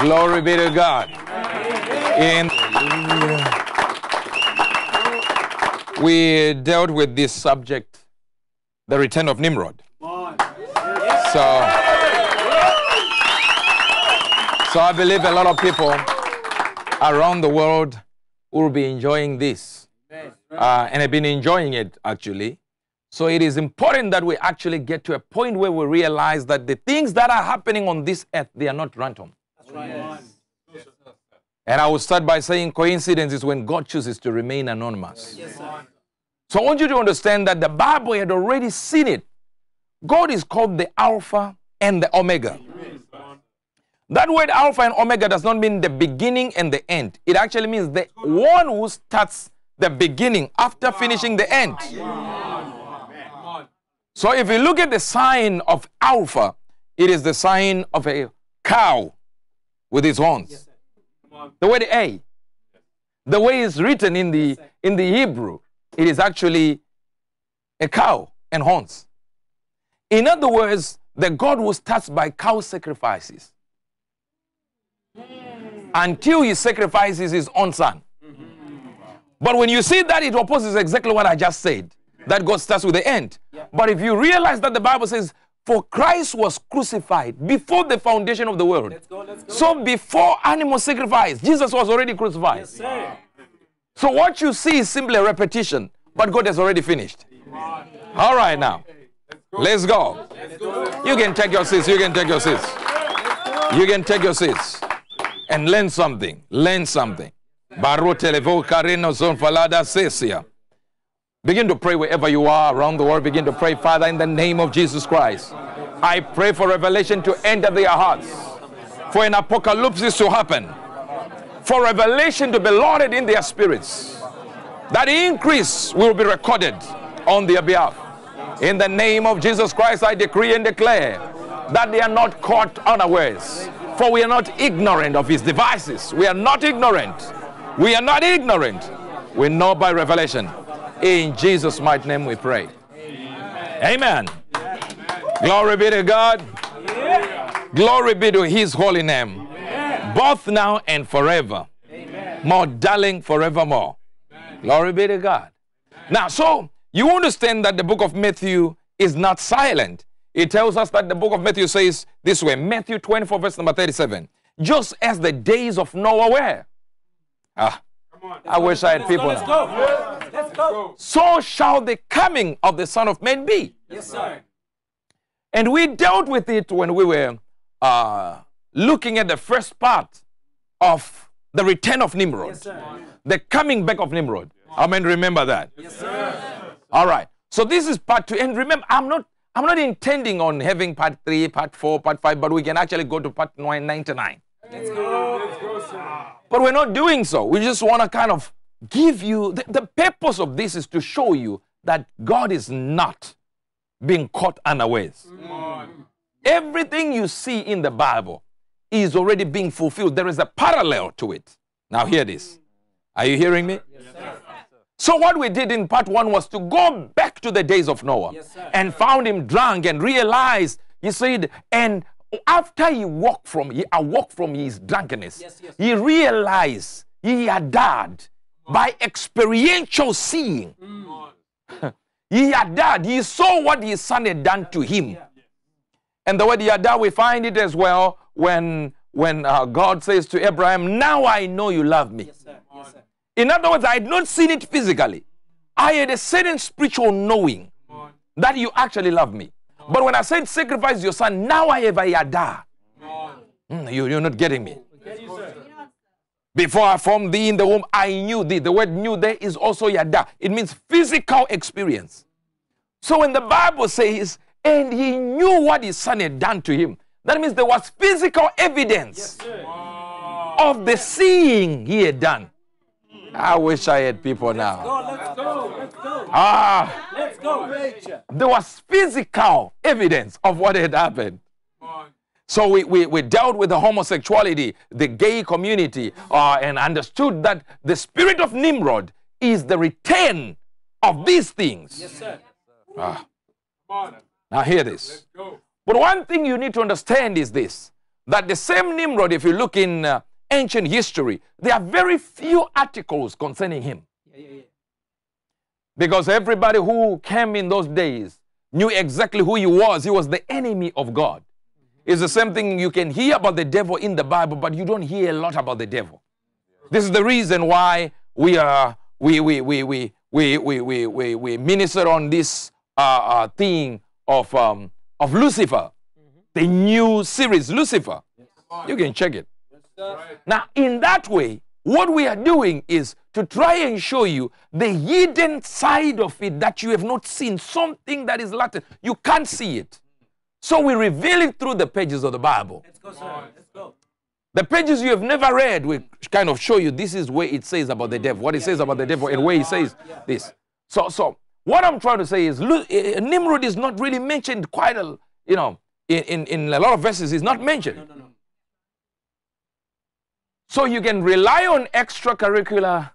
Glory be to God. In we dealt with this subject, the return of Nimrod. So, so I believe a lot of people around the world will be enjoying this, uh, and have been enjoying it actually. So it is important that we actually get to a point where we realize that the things that are happening on this earth they are not random. And I will start by saying coincidence is when God chooses to remain anonymous. Yes, So I want you to understand that the Bible had already seen it. God is called the Alpha and the Omega. That word Alpha and Omega does not mean the beginning and the end. It actually means the one who starts the beginning after finishing the end. So if you look at the sign of Alpha, it is the sign of a cow with his horns. The word A. The way it's written in the in the Hebrew, it is actually a cow and horns. In other words, the God who starts by cow sacrifices hmm. until he sacrifices his own son. Mm-hmm. But when you see that, it opposes exactly what I just said. That God starts with the end. But if you realize that the Bible says, For Christ was crucified before the foundation of the world. Let's go, let's go. So before animal sacrifice, Jesus was already crucified. Yes. So what you see is simply a repetition, but God has already finished. All right, now, let's go. You can take your seats. You can take your seats. You can take your seats and learn something. Learn something. Barotelevo karino zon falada sesia. Begin to pray wherever you are around the world. Begin to pray, Father, in the name of Jesus Christ. I pray for revelation to enter their hearts, for an apocalypse to happen, for revelation to be lauded in their spirits. That increase will be recorded on their behalf. In the name of Jesus Christ, I decree and declare that they are not caught unawares. For we are not ignorant of his devices. We are not ignorant. We are not ignorant. We know by revelation. In Jesus' mighty name we pray. Amen. Glory be to God. Glory be to his holy name. Both now and forever. More darling forevermore. Glory be to God. Now, so you understand that the book of Matthew is not silent. It tells us that the book of Matthew says this way Matthew 24, verse number 37. Just as the days of Noah were. Ah, I wish I had people Let's now. go. Let's go. So shall the coming of the Son of Man be. Yes, sir. And we dealt with it when we were uh, looking at the first part of the return of Nimrod, Yes, sir. the coming back of Nimrod. I mean, remember that. Yes, sir. All right. So this is part two. And remember, I'm not I'm not intending on having part three, part four, part five, but we can actually go to part 99. Let's go. But we're not doing so. We just want to kind of give you the, the purpose of this is to show you that God is not being caught unawares. Everything you see in the Bible is already being fulfilled. There is a parallel to it. Now, hear this. Are you hearing me? Yes, So, what we did in part one was to go back to the days of Noah Yes, and found him drunk and realized, you see, and after he woke from, he awoke from his drunkenness, Yes, yes. he realized he had died by experiential seeing. he had died. He saw what his son had done to him. And the word yada, we find it as well when, when uh, God says to Abraham, Now I know you love me. Yes, sir. Yes, sir. In other words, I had not seen it physically. I had a certain spiritual knowing that you actually love me. But when I said sacrifice your son, now I have a yada. Mm, you, you're not getting me. Before I formed thee in the womb, I knew thee. The word knew there is also yada. It means physical experience. So when the Bible says, and he knew what his son had done to him, that means there was physical evidence of the seeing he had done. I wish I had people now. Go, let's go. Let's go. Ah, Let's go. there was physical evidence of what had happened. So we, we, we dealt with the homosexuality, the gay community, uh, and understood that the spirit of Nimrod is the return of these things. Yes, sir. Ah. Now hear this. But one thing you need to understand is this. that the same Nimrod, if you look in uh, ancient history, there are very few articles concerning him. Yeah, yeah, yeah. Because everybody who came in those days knew exactly who he was. He was the enemy of God. It's the same thing you can hear about the devil in the Bible, but you don't hear a lot about the devil. This is the reason why we are we we we we we we we, we, we minister on this uh, uh, thing of um, of Lucifer, the new series Lucifer. You can check it. Now, in that way, what we are doing is to try and show you the hidden side of it that you have not seen, something that is latent. You can't see it. So we reveal it through the pages of the Bible. Let's go, sir. Let's go. The pages you have never read will kind of show you this is where it says about the devil, what it says about the devil, and where it says this. So, so what I'm trying to say is, Lu- uh, Nimrod is not really mentioned quite a, you know, in, in, in a lot of verses. It's not mentioned. No, no, no. So you can rely on extracurricular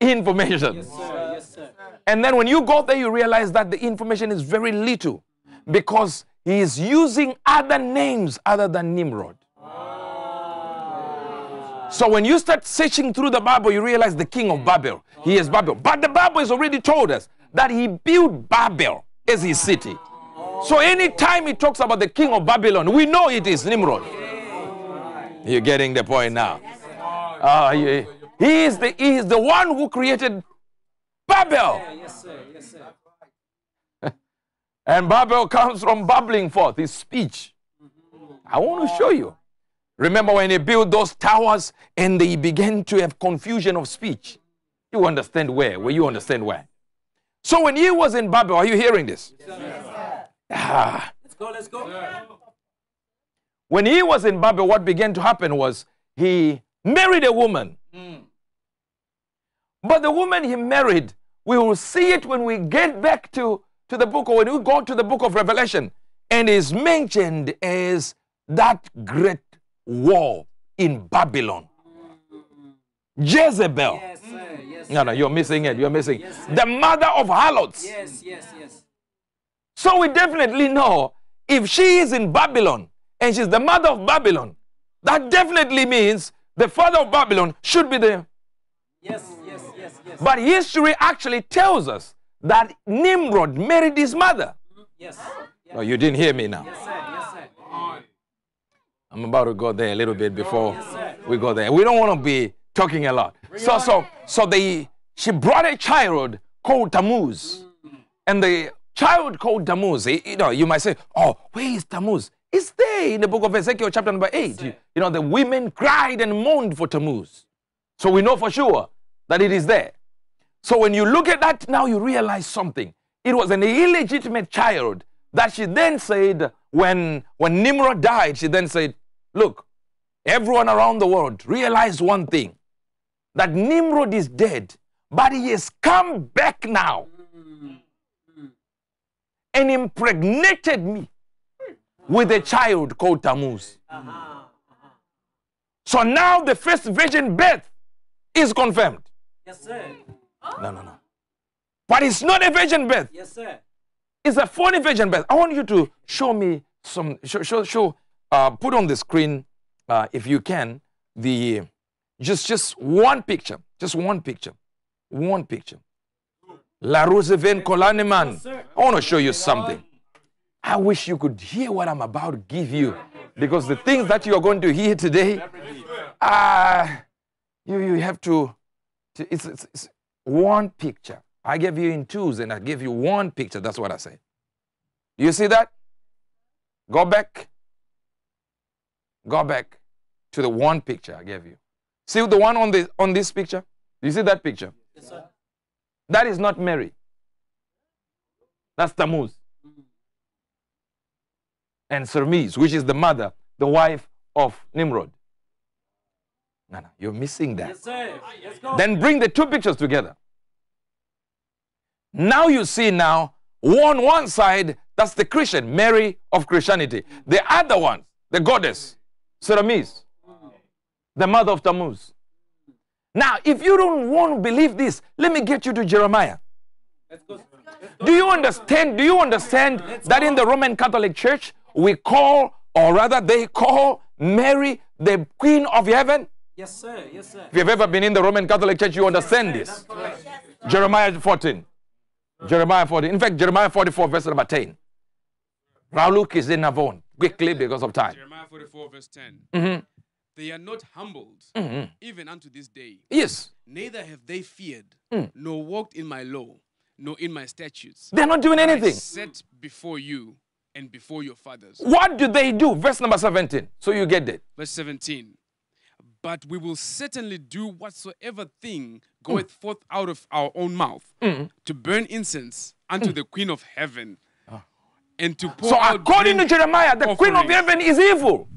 information. Yes, sir. Yes, sir. And then when you go there, you realize that the information is very little because he is using other names other than Nimrod. Ah. So when you start searching through the Bible, you realize the king of Babel. He is Babel. But the Bible has already told us that he built Babel as his city. So anytime he talks about the king of Babylon, we know it is Nimrod. You're getting the point now. Ah, he, he is the, he is the one who created Babel. Yes, sir. Yes, sir. And Babel comes from bubbling forth, his speech. I want to show you. Remember when he built those towers and they began to have confusion of speech? You understand where? Where you understand where? So when he was in Babel, are you hearing this? Ah, Let's go. Let's go. When he was in Babel, what began to happen was he married a woman. Hmm. But the woman he married, we will see it when we get back to, to the book, or when we go to the book of Revelation, and is mentioned as that great war in Babylon. Jezebel. Yes, sir. Yes. No, no, you're missing it. You're missing. Yes, the mother of harlots. Yes, yes, yes. So we definitely know if she is in Babylon and she's the mother of Babylon, that definitely means the father of Babylon should be the. Yes, yes, yes, yes. But history actually tells us that Nimrod married his mother. Yes. No, you didn't hear me now. Yes, sir. Yes, sir. I'm about to go there a little bit before sir. we go there. We don't want to be talking a lot. So, so, so they she brought a child called Tammuz, and the child called Tammuz. eh, You know, you might say, "Oh, where is Tammuz?" It's there in the book of Ezekiel, chapter number eight. You, you know, the women cried and mourned for Tammuz, so we know for sure that it is there. So when you look at that now, you realize something. It was an illegitimate child that she then said, when, when Nimrod died, she then said, Look, everyone around the world realize one thing that Nimrod is dead, but he has come back now mm-hmm. and impregnated me with a child called Tammuz. So now the first virgin birth is confirmed. Yes, sir. No, no, no. But it's not a virgin birth. Yes, sir. It's a phony virgin birth. I want you to show me some, show, show, show uh, put on the screen, uh, if you can, the, just, just one picture, just one picture, one picture. La Roosevelt Kolaneman. sir. I want to show you something. I wish you could hear what I'm about to give you because the things that you are going to hear today, uh, you, you have to, to it's, it's, it's one picture. I gave you in twos and I gave you one picture. That's what I said. Do you see that? Go back. Go back to the one picture I gave you. See the one on the on this picture? Do you see that picture? Yes, sir. That is not Mary. That's Tammuz. And Semiramis, which is the mother, the wife of Nimrod. No, no, you're missing that. Yes, sir. Let's go. Then bring the two pictures together. Now you see now, on one side, that's the Christian, Mary of Christianity. The other one, the goddess, Semiramis, the mother of Tammuz. Now, if you don't want to believe this, let me get you to Jeremiah. Let's go. Do you understand? Do you understand that in the Roman Catholic Church we call or rather, they call Mary the Queen of Heaven. Yes, sir. Yes, sir. If you've ever been in the Roman Catholic Church, you understand That's this. correct. Jeremiah 14. Jeremiah 14. In fact, Jeremiah 44, verse number 10. Rauluk is in Navon. Quickly because of time. Jeremiah 44, verse 10. Mhm. They are not humbled, Mhm. even unto this day. Yes. Neither have they feared, Mm. nor walked in my law, nor in my statutes. They're not doing anything. I anything. set before you and before your fathers. What do they do? Verse number 17. So you get it. Verse 17. But we will certainly do whatsoever thing Mm. goeth forth out of our own mouth mm. to burn incense unto mm. the Queen of Heaven ah. and to pour So out according to Jeremiah, the queen of heaven is evil.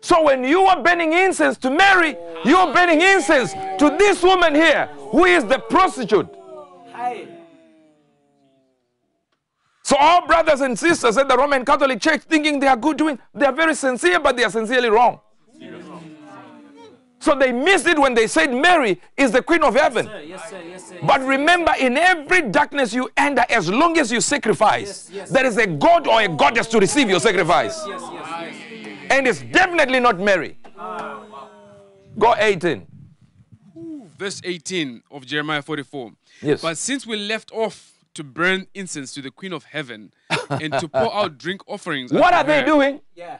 So when you are burning incense to Mary, you are burning incense to this woman here, who is the prostitute. Hi. So all brothers and sisters at the Roman Catholic Church thinking they are good doing, they are very sincere, but they are sincerely wrong. So they missed it when they said Mary is the queen of heaven. Sir, yes, sir. Yes, sir. But remember, in every darkness you enter, as long as you sacrifice, Yes, yes. there is a god or a goddess to receive your sacrifice. yes, yes, yes. And it's definitely not Mary. Go 18. Verse 18 of Jeremiah 44. Yes. But since we left off to burn incense to the Queen of Heaven and to pour out drink offerings, What unto are they doing? Yeah.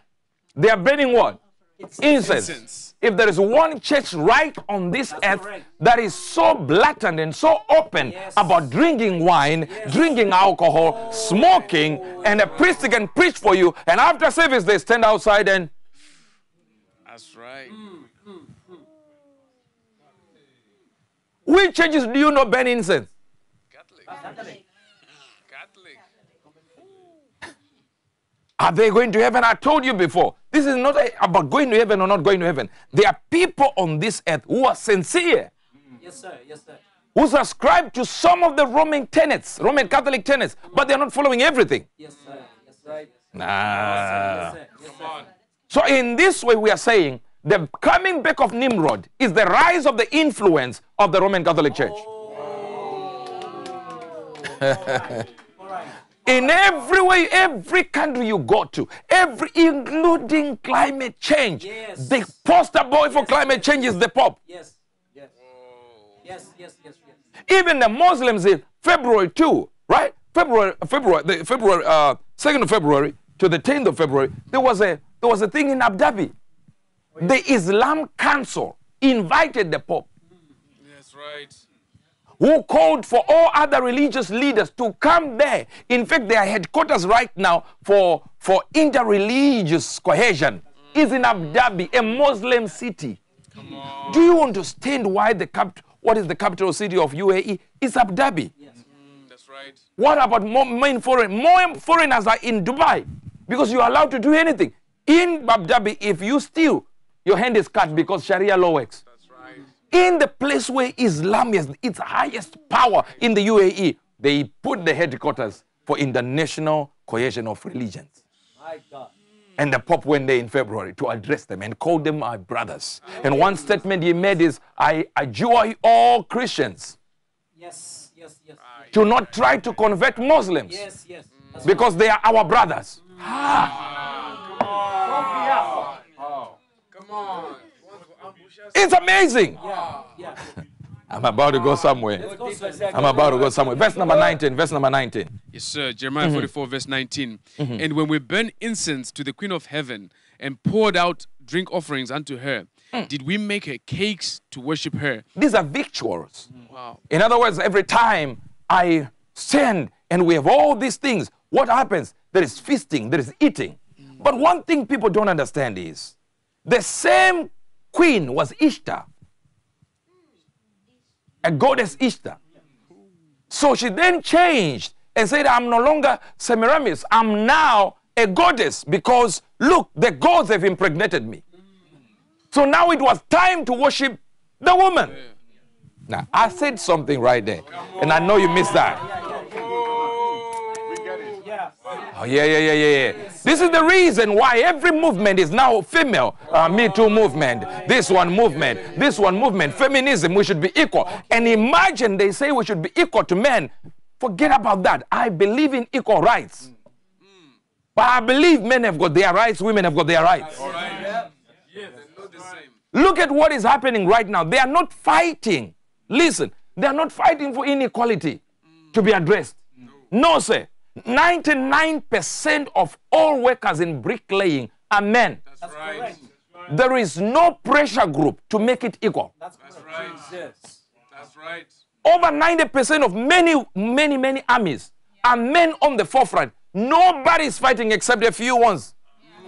They are burning what? Incense. Incense. If there is one church right on this earth correct. that is so blatant and so open Yes. about drinking wine, drinking alcohol, oh, smoking, and a priest can preach for you, and after service they stand outside and That's right. Hmm, hmm, hmm. which churches do you know burn incense? Catholic. Catholic. Catholic. Are they going to heaven? I told you before. This is not a- about going to heaven or not going to heaven. There are people on this earth who are sincere, Yes, sir. Yes, sir. who subscribe to some of the Roman tenets, Roman Catholic tenets, but they're not following everything. Yes, sir. Yes, sir. Nah. Yes, sir. Yes, sir. So, in this way, we are saying the coming back of Nimrod is the rise of the influence of the Roman Catholic Church. Oh. All right. In every way, every country you go to, every including climate change, Yes. the poster boy for climate change is the Pope. Yes. Yes. Yes, yes, yes, yes. Even the Muslims in February 2, right? February, February, the February, uh, 2nd of February to the 10th of February, there was a there was a thing in Abu Dhabi. The Islam Council invited the Pope, That's right. Who called for all other religious leaders to come there. In fact, their headquarters right now for for interreligious cohesion is in Abu Dhabi, a Muslim city. Do you understand why the cap- what is the capital city of UAE? It's Abu Dhabi. Mm, that's right. What about more main foreign? More foreigners are in Dubai because you're allowed to do anything. In Abu Dhabi, if you steal, your hand is cut because Sharia law works. That's right. In the place where Islam is its highest power in the UAE, they put the headquarters for international cohesion of religions. My God. And the Pope went there in February to address them and called them my brothers. And one statement he made is, I adjure all Christians Yes, yes, yes. to not try to convert Muslims Yes, yes. That's because they are our brothers. Ah. Come on. You want to ambush us? It's amazing. Yeah, yeah. I'm about to go somewhere. Go. I'm about to go somewhere. Verse number 19. Verse number 19. Yes, sir. Jeremiah mm-hmm. 44, verse 19. Mm-hmm. And when we burn incense to the Queen of Heaven and poured out drink offerings unto her, hmm. did we make her cakes to worship her? These are victuals. Mm. Wow. In other words, every time I send and we have all these things, what happens? There is feasting, there is eating. Mm. But one thing people don't understand is the same queen was Ishtar, a goddess Ishtar. So she then changed and said, I'm no longer Semiramis, I'm now a goddess because look, the gods have impregnated me. So now it was time to worship the woman. Now, I said something right there, and I know you missed that. Yeah. Oh, yeah, yeah, yeah, yeah, yeah. This is the reason why every movement is now female. Uh, Me Too movement, this one movement, this one movement, feminism, we should be equal. And imagine they say we should be equal to men. Forget about that. I believe in equal rights. But I believe men have got their rights, women have got their rights. All right. Yeah, they're not the same. Look at what is happening right now. They are not fighting. Listen, they are not fighting for inequality to be addressed. No, sir. 99% of all workers in bricklaying are men. That's, right. correct. There is no pressure group to make it equal. That's That's right. Yes. That's right. Over 90% of many, many, many armies are men on the forefront. Nobody's fighting except a few ones.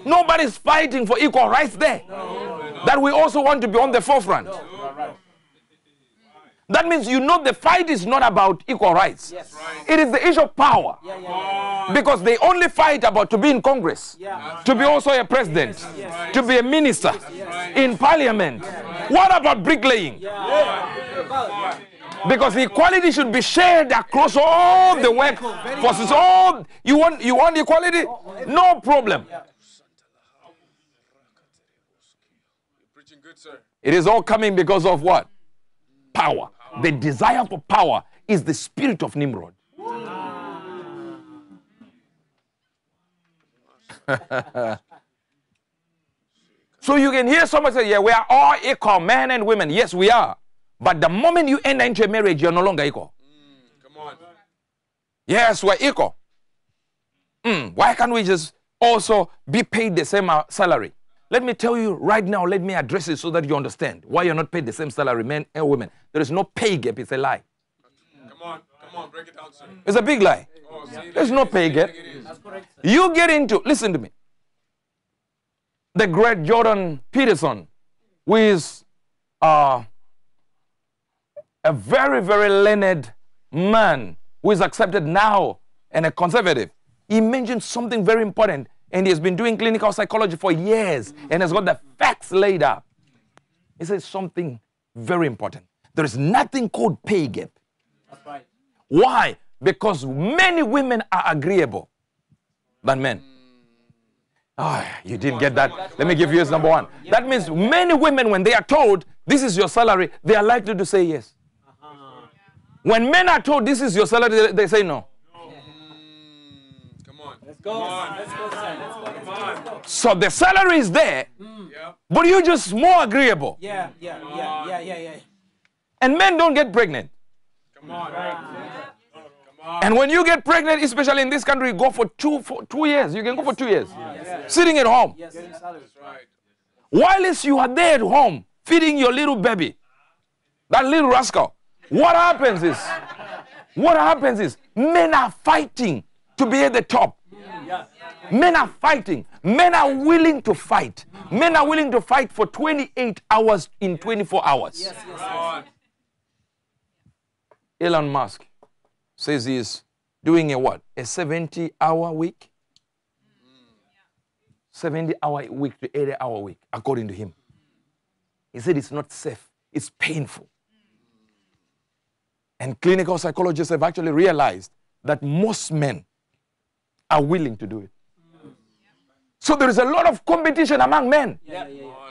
Mm. Nobody's fighting for equal rights there. That we also want to be on the forefront. You are right. That means you know the fight is not about equal rights. Yes. It is the issue of power. Yeah, yeah, yeah. Because they only fight about to be in Congress, Yeah. to be also a president, to be a minister in parliament. What about bricklaying? Yeah. Because equality should be shared across all the workforces. All you want, you want equality? No problem. You're preaching good, sir. It is all coming because of what? Power. The desire for power is the spirit of Nimrod. so you can hear someone say, Yeah, we are all equal, men and women. Yes, we are. But the moment you enter into a marriage, you're no longer equal. Come on. Yes, we're equal. Mm, why can't we just also be paid the same uh, salary? Let me tell you right now, let me address it so that you understand why you're not paid the same salary, men and women. There is no pay gap, it's a lie. Come on. Come on. Break it down, sir. It's a big lie. Oh, see, There's no pay gap. it is. That's correct. You get into, listen to me. The great Jordan Peterson, who is uh, a very, very learned man who is accepted now and a conservative. He mentioned something very important, and he has been doing clinical psychology for years and has got the facts laid up. He says something very important. There is nothing called pay gap. That's right. Why? Because many women are agreeable than men. Ah, you didn't get that. Let me give you as number one. That means many women, when they are told this is your salary, they are likely to say yes. When men are told this is your salary, they say no. Mm, on. Let's go. Let's. So the salary is there, Yeah. but you're just more agreeable. Yeah, yeah, yeah, yeah, yeah, yeah. And men don't get pregnant. Come on. Come on. And when you get pregnant, especially in this country, you go for two, for two years. You can go for two years. Sitting at home. Yes. Getting salary. Right. Whilst you are there at home feeding your little baby, that little rascal, what happens is, what happens is, men are fighting to be at the top. Men are fighting. Men are willing to fight. Men are willing to fight for 28 hours in 24 hours. Yes, yes, Come. Elon Musk says he's doing a what? A 70 hour week? 70 hour week to 80 hour week, according to him. He said it's not safe, it's painful. And clinical psychologists have actually realized that most men are willing to do it. So there is a lot of competition among men. Yeah, yeah, yeah.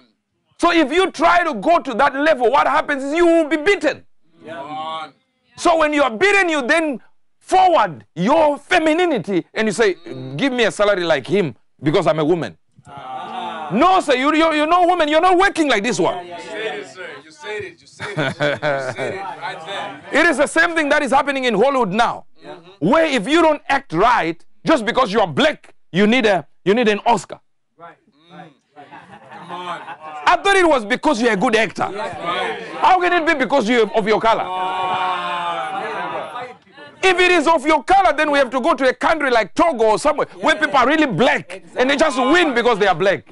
So if you try to go to that level, what happens is you will be beaten. Come. So when you are beaten, you then forward your femininity and you say, Give me a salary like him because I'm a woman. No, sir, you, you, you're no woman. You're not working like this one. You said it, sir. You said it. You said it. You said it right there. It is the same thing that is happening in Hollywood now, where if you don't act right, just because you are black, you need, a, you need an Oscar. Right. Right. Come on. I thought it was because you're a good actor. How can it be because you of your color? If it is of your color, then we have to go to a country like Togo or somewhere where people are really black and they just win because they are black.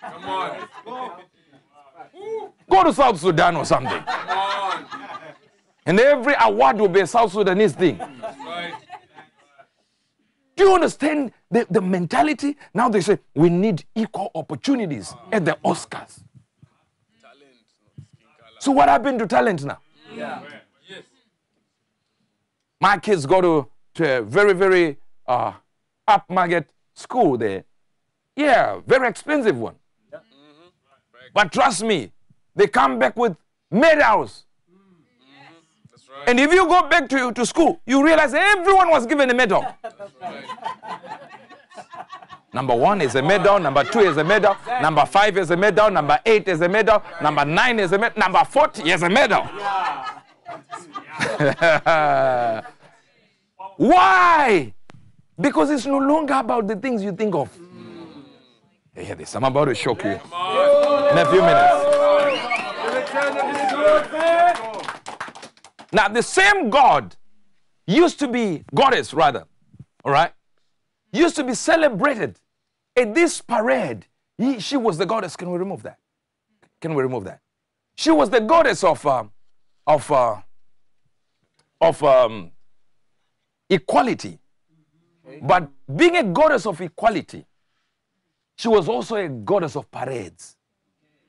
Come on. Go to South Sudan or something. And every award will be a South Sudanese thing. Right. Do you understand the, the mentality? Now they say we need equal opportunities at the Oscars. Talent, not skin color. So what happened to talent now? Yeah. Yes. My kids go to, to a very, very uh, upmarket school there. Yeah, very expensive one. But trust me, they come back with medals. And if you go back to, to school, you realize everyone was given a medal. Number one is a medal. Number two is a medal. Number five is a medal. Number eight is a medal. Number nine is a medal. Number 40 is a medal. Why? Because it's no longer about the things you think of. Hear this? I'm about to shock you in a few minutes. Now, the same God used to be, goddess rather, all right, used to be celebrated at this parade. He- she was the goddess. Can we remove that? Can we remove that? She was the goddess of, um, of, uh, of um, equality. But being a goddess of equality, she was also a goddess of parades.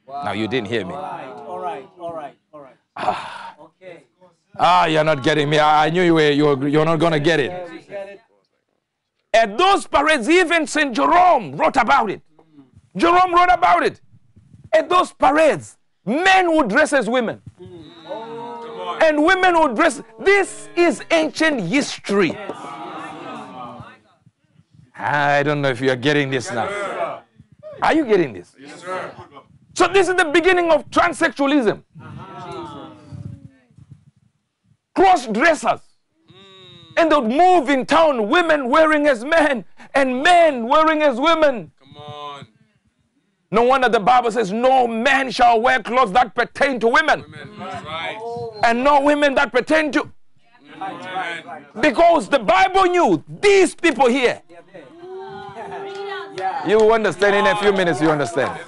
Now, you didn't hear me. All right, all right, all right, all right. okay. Ah, you're not getting me. I knew you were, you were you're not going to get it. Yeah, we get it. At those parades, even St. Jerome wrote about it. Jerome wrote about it. At those parades, men would dress as women. And women would dress. This is ancient history. I don't know if you are getting this now. Are you getting this? Yes, sir. So, this is the beginning of transsexualism. Cross dressers. Hmm. And they'd move in town, women wearing as men and men wearing as women. Come on. No wonder the Bible says, No man shall wear clothes that pertain to women, Amen. That's right. and no women that pertain to. Amen. Because the Bible knew these people here. Yeah, there. yeah. You will understand in a few minutes, you understand.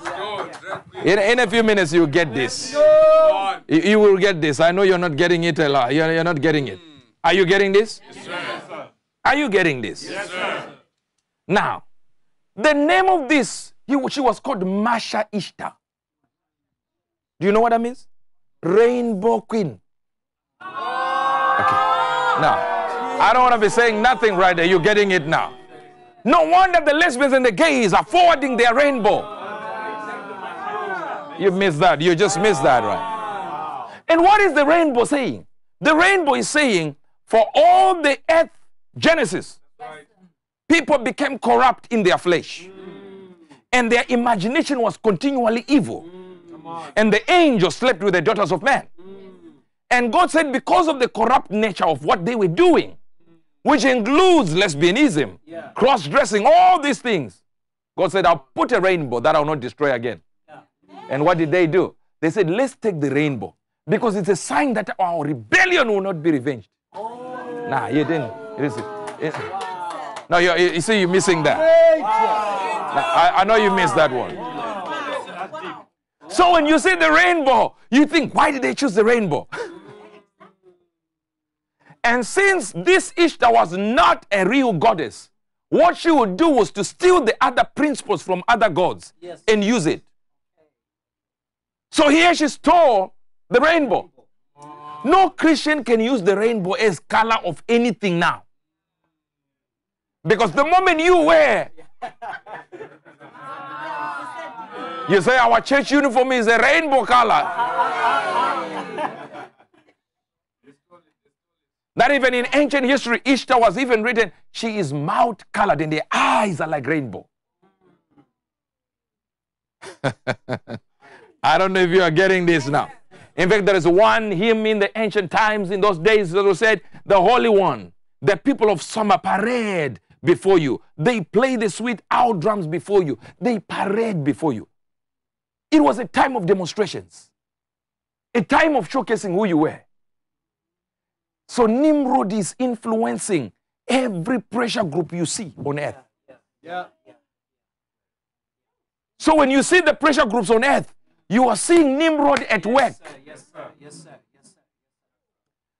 In, in a few minutes, you get this. You, you will get this. I know you're not getting it a lot. You're, you're not getting it. Are you getting this? Yes, sir. Are you getting this? Yes, sir. Now, the name of this, he, she was called Masha Ishtar. Do you know what that means? Rainbow Queen. Okay. Now, I don't want to be saying nothing right there. You're getting it now. No wonder the lesbians and the gays are forwarding their rainbow. You missed that. You just missed that, right? And what is the rainbow saying? The rainbow is saying, for all the earth Genesis, people became corrupt in their flesh. Mm. And their imagination was continually evil. Mm. And the angels slept with the daughters of man. Mm. And God said, because of the corrupt nature of what they were doing, which includes lesbianism, Yeah. cross dressing, all these things, God said, I'll put a rainbow that I'll not destroy again. And what did they do? They said, let's take the rainbow because it's a sign that our rebellion will not be revenged. Oh. Nah, you didn't. It is. It, no, you, you see, you're missing that. Nah, I, I know you missed that one. So when you see the rainbow, you think, why did they choose the rainbow? and since this Ishtar was not a real goddess, what she would do was to steal the other principles from other gods Yes. and use it. So here she stole the rainbow. No Christian can use the rainbow as color of anything now. Because the moment you wear, you say our church uniform is a rainbow color. That even in ancient history, Ishtar was even written, she is mouth colored and the eyes are like rainbow. I don't know if you are getting this now. In fact, there is one hymn in the ancient times in those days that was said, The Holy One, the people of Sumer parade before you. They play the sweet owl drums before you. They parade before you. It was a time of demonstrations, a time of showcasing who you were. So Nimrod is influencing every pressure group you see on earth. Yeah. Yeah. So when you see the pressure groups on earth, you are seeing Nimrod at work. Yes, sir. Yes, sir. Yes, sir. Yes, sir.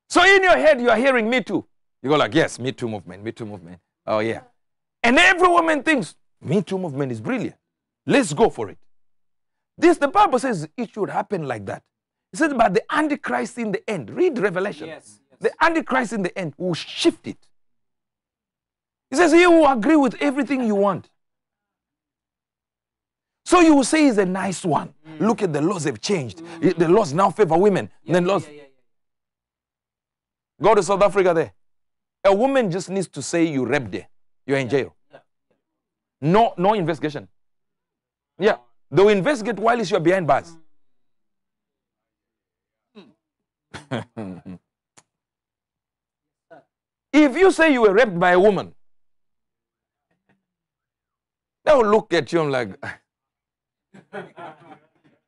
So in your head, you are hearing Me Too. You go like, yes, Me Too movement, Me Too movement. Oh yeah. And every woman thinks Me Too movement is brilliant. Let's go for it. This, the Bible says it should happen like that. It says, but the Antichrist in the end, read Revelation. Yes. yes. The Antichrist in the end will shift it. He says, He will agree with everything you want. So you will say he's a nice one. Mm. Look at the laws have changed. The mm. laws now favor women. Yeah, then laws yeah, yeah, go to South Africa there. A woman just needs to say you raped her. You're in jail. No, no investigation. Yeah. Uh-huh. They will investigate while you're behind bars. Hmm. if you say you were raped by a woman, they will look at you and like,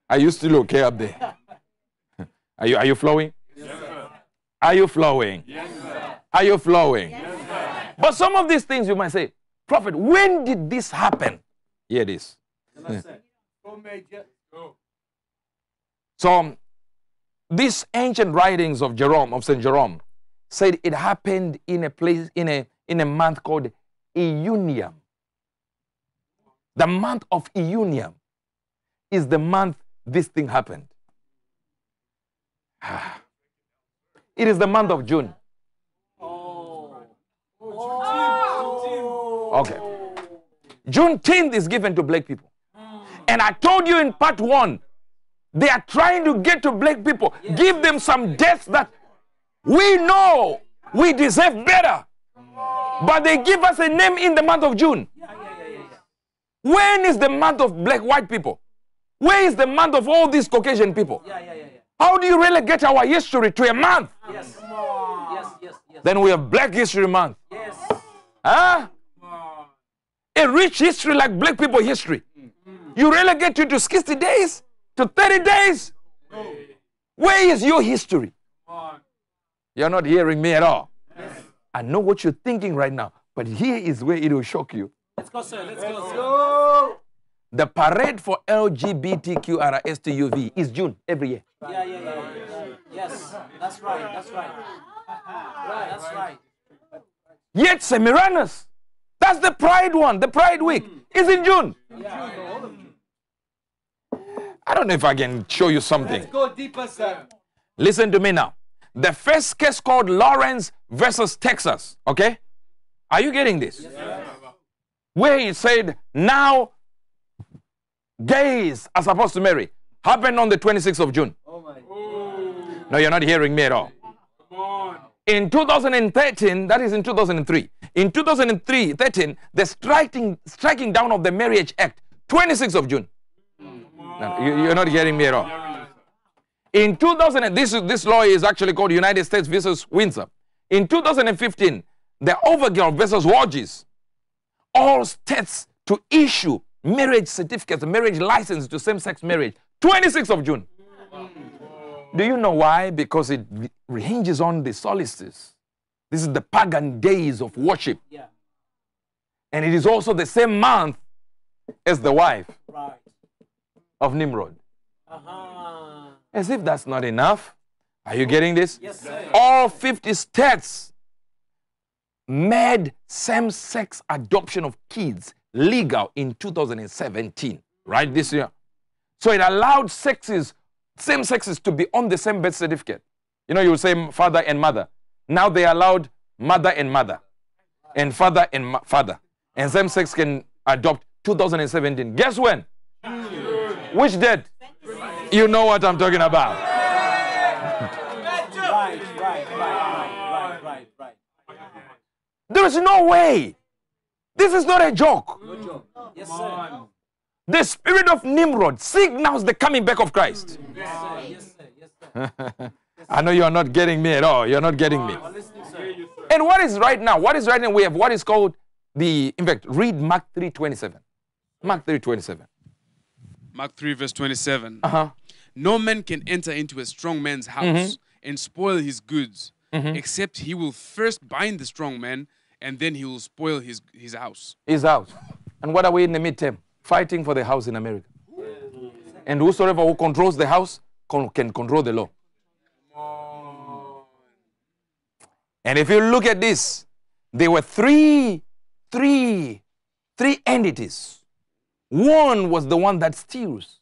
are you still okay up there? Are you, are you flowing? Yes, sir. Are you flowing? Yes, sir. Are you flowing? Yes, sir. But some of these things you might say, Prophet, when did this happen? Here it is. So, um, these ancient writings of Jerome, of St. Jerome, said it happened in a place, in a, in a month called Eunium. The month of Eunium is the month this thing happened. It is the month of June. Oh. Okay. Juneteenth is given to black people. And I told you in part one, they are trying to get to black people, give them some deaths that we know we deserve better. But they give us a name in the month of June. When is the month of black white people? Where is the month of all these Caucasian people? How do you relegate our history to a month? Yes. Yes, yes, yes. Then we have Black History Month. Yes. Huh? A rich history like black people history. You relegate you to 60 days, to 30 days. Where is your history? You're not hearing me at all. I know what you're thinking right now, but here is where it will shock you. Let's go, sir. Let's go, sir. The parade for LGBTQRSTUV is June every year. Yeah, yeah, yeah, yeah. Yes, that's right. That's right. Right, that's right. Yet Semiramis, that's the Pride one, the Pride week, is in June. I don't know if I can show you something. Let's Go deeper, sir. Listen to me now. The first case called Lawrence versus Texas, okay? Are you getting this? Where he said, now gays are supposed to marry, happened on the 26th of June. Oh my. No, you're not hearing me at all. In 2013, that is in 2003. In 2003, 13, the striking, striking down of the Marriage Act, 26th of June. No, you, you're not hearing me at all. In 2000, this, is- this law is actually called United States versus Windsor. In 2015, the Obergefell versus Hodges, all states to issue marriage certificates, marriage license to same-sex marriage, 26th of June. Do you know why? Because it hinges on the solstice. This is the pagan days of worship. Yeah. And it is also the same month as the wife Right. of Nimrod. Uh-huh. As if that's not enough. Are you getting this? Yes, sir. All 50 states made same sex adoption of kids legal in 2017, right? This year. So it allowed sexes, same sexes to be on the same birth certificate. You know, you will say father and mother. Now they allowed mother and mother, and father and father. And same sex can adopt 2017. Guess when? Which date? You know what I'm talking about. Right, right, right, right, right, right. There is no way. This is not a joke. Good job. Yes, sir. The spirit of Nimrod signals the coming back of Christ. Yes, sir. Yes, sir. Yes, sir. I know you're not getting me at all. You're not getting me. Ah, I'm listening, sir. And what is right now? What is right now? We have what is called the, in fact, read Mark 3.27. Mark 3.27. Mark 3, verse 27. Uh-huh. No man can enter into a strong man's mm-hmm. house and spoil his goods, mm-hmm. except he will first bind the strong man, and then he will spoil his, his house. Is out. And what are we in the midterm? Fighting for the house in America. And whosoever who controls the house con- can control the law. And if you look at this, there were three, three, three entities. One was the one that steals.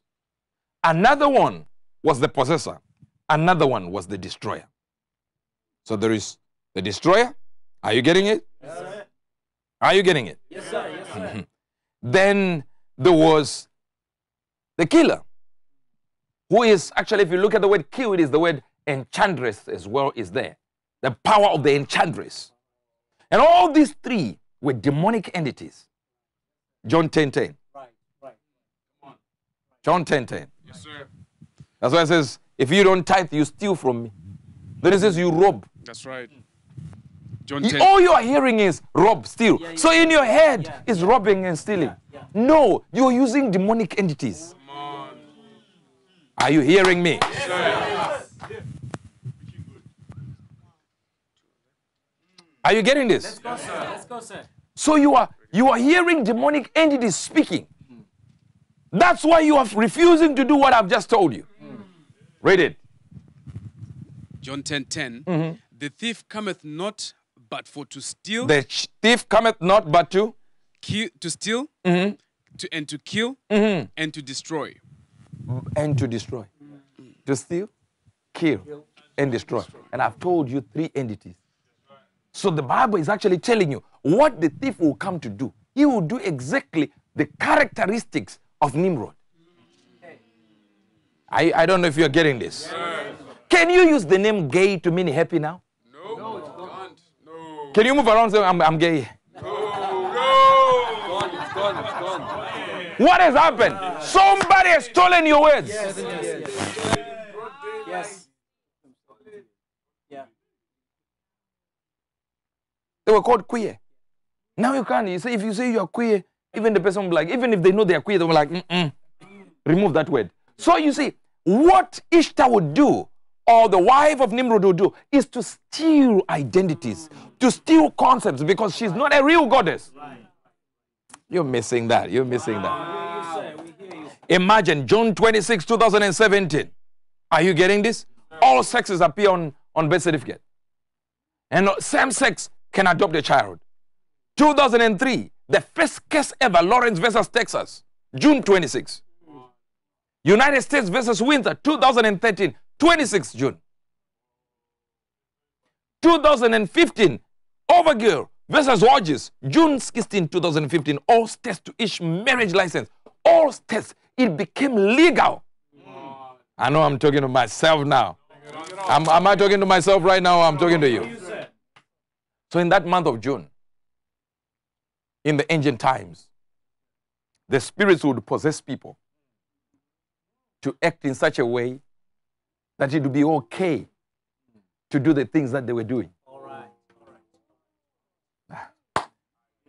Another one was the possessor. Another one was the destroyer. So there is the destroyer. Are you getting it? Are you getting it? Yes, sir. Yes, sir. Then there was the killer, who is actually, if you look at the word kill, it is the word enchantress as well, is there. The power of the enchantress. And all these three were demonic entities. John 10 10. Right, right. John 10 10. Yes, sir. That's why it says, if you don't tithe, you steal from me. Then it says you rob. That's right. John You- 10. All you are hearing is rob, steal. Yeah, yeah. So in your head Yeah. is robbing and stealing. Yeah, yeah. No, you're using demonic entities. Are you hearing me? Are you getting this? Let's go, sir. Let's go, sir. So you are you are hearing demonic entities speaking. That's why you are refusing to do what I've just told you. Read it. John 10 10. Mm-hmm. The thief cometh not but for to steal, The thief cometh not but to kill, to steal, Mm-hmm. to, and to kill, and to destroy. and to destroy. To steal, kill, and destroy. And I've told you three entities. So the Bible is actually telling you what the thief will come to do. He will do exactly the characteristics of Nimrod. I, I don't know if you're getting this. Can you use the name gay to mean happy now? No, no, can't. No. Can you move around and say, I'm, I'm gay? What has happened? Somebody has stolen your words. Yes, yes, yes. Yes. Yeah. They were called queer. Now you can't. You say if you say you are queer, even the person will be like, even if they know they are queer, they'll be like, Mm-mm. remove that word. So you see, what Ishtar would do, or the wife of Nimrod would do, is to steal identities, to steal concepts, because she's not a real goddess. You're missing that. You're missing that. Imagine June 26, 2017. Are you getting this? All sexes appear on, on birth certificate. And same sex can adopt a child. 2003, the first case ever, Lawrence versus Texas, June 26. United States versus Windsor, 2013, 26 June. 2015, Obergefell versus Hodges, June 16, 2015. All states to issue marriage license. All states, it became legal. I know I'm talking to myself now. Am, am I talking to myself right now? I'm talking to. You. So in that month of June, in the ancient times, the spirits would possess people to act in such a way that it would be okay to do the things that they were doing. All right. All right. Ah.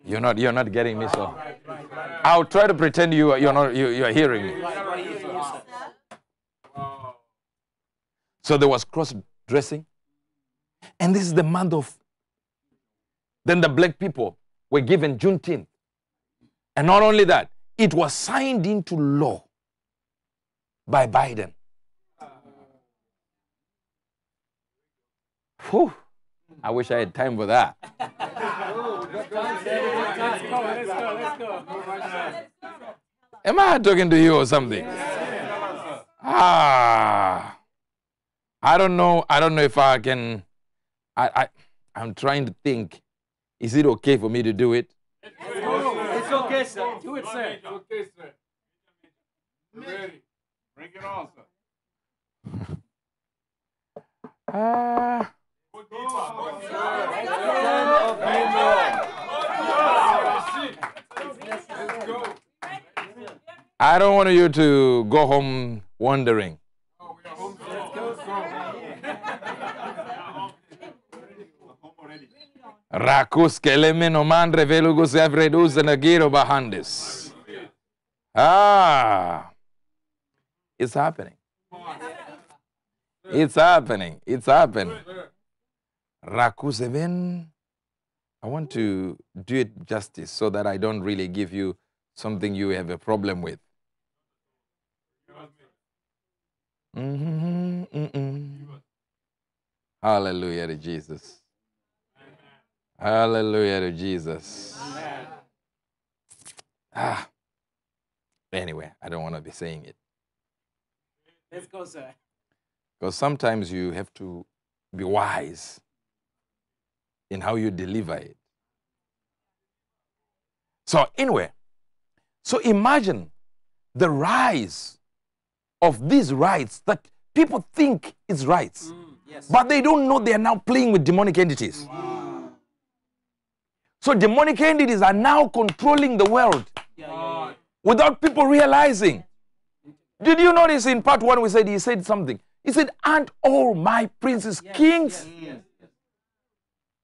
You're not, you're not getting me, so Right, right, right. I'll try to pretend you, you're not, you, you're hearing me. Right, right. You, you, sir. So there was cross dressing. And this is the month of. Then the black people were given Juneteenth. And not only that, it was signed into law by Biden. Whew. I wish I had time for that. Let's go. Let's go. Let's go. Am I talking to you or something? Ah. I don't know. I don't know if I can. I, I I'm trying to think. Is it okay for me to do it? It's okay, sir. Do it, sir. Okay, sir. Ready. Bring it on, sir. Ah. I don't want you to go home wondering. Rakus keleme noman revelugus evredus nagiro bahandis. Ah. It's happening. It's happening. It's happening. Rakus even. I want to do it justice so that I don't really give you something you have a problem with. Mhm, mm-mm. Hallelujah to Jesus. Hallelujah to Jesus. Ah. Anyway, I don't want to be saying it Let's go, sir. because sometimes you have to be wise in how you deliver it. So, anyway, so imagine the rise of these rights that people think is rights, mm, Yes. but they don't know they are now playing with demonic entities. So, demonic entities are now controlling the world Yeah, yeah, yeah. without people realizing. Did you notice in part one we said he said something? He said, Aren't all my princes kings? Yes, yes.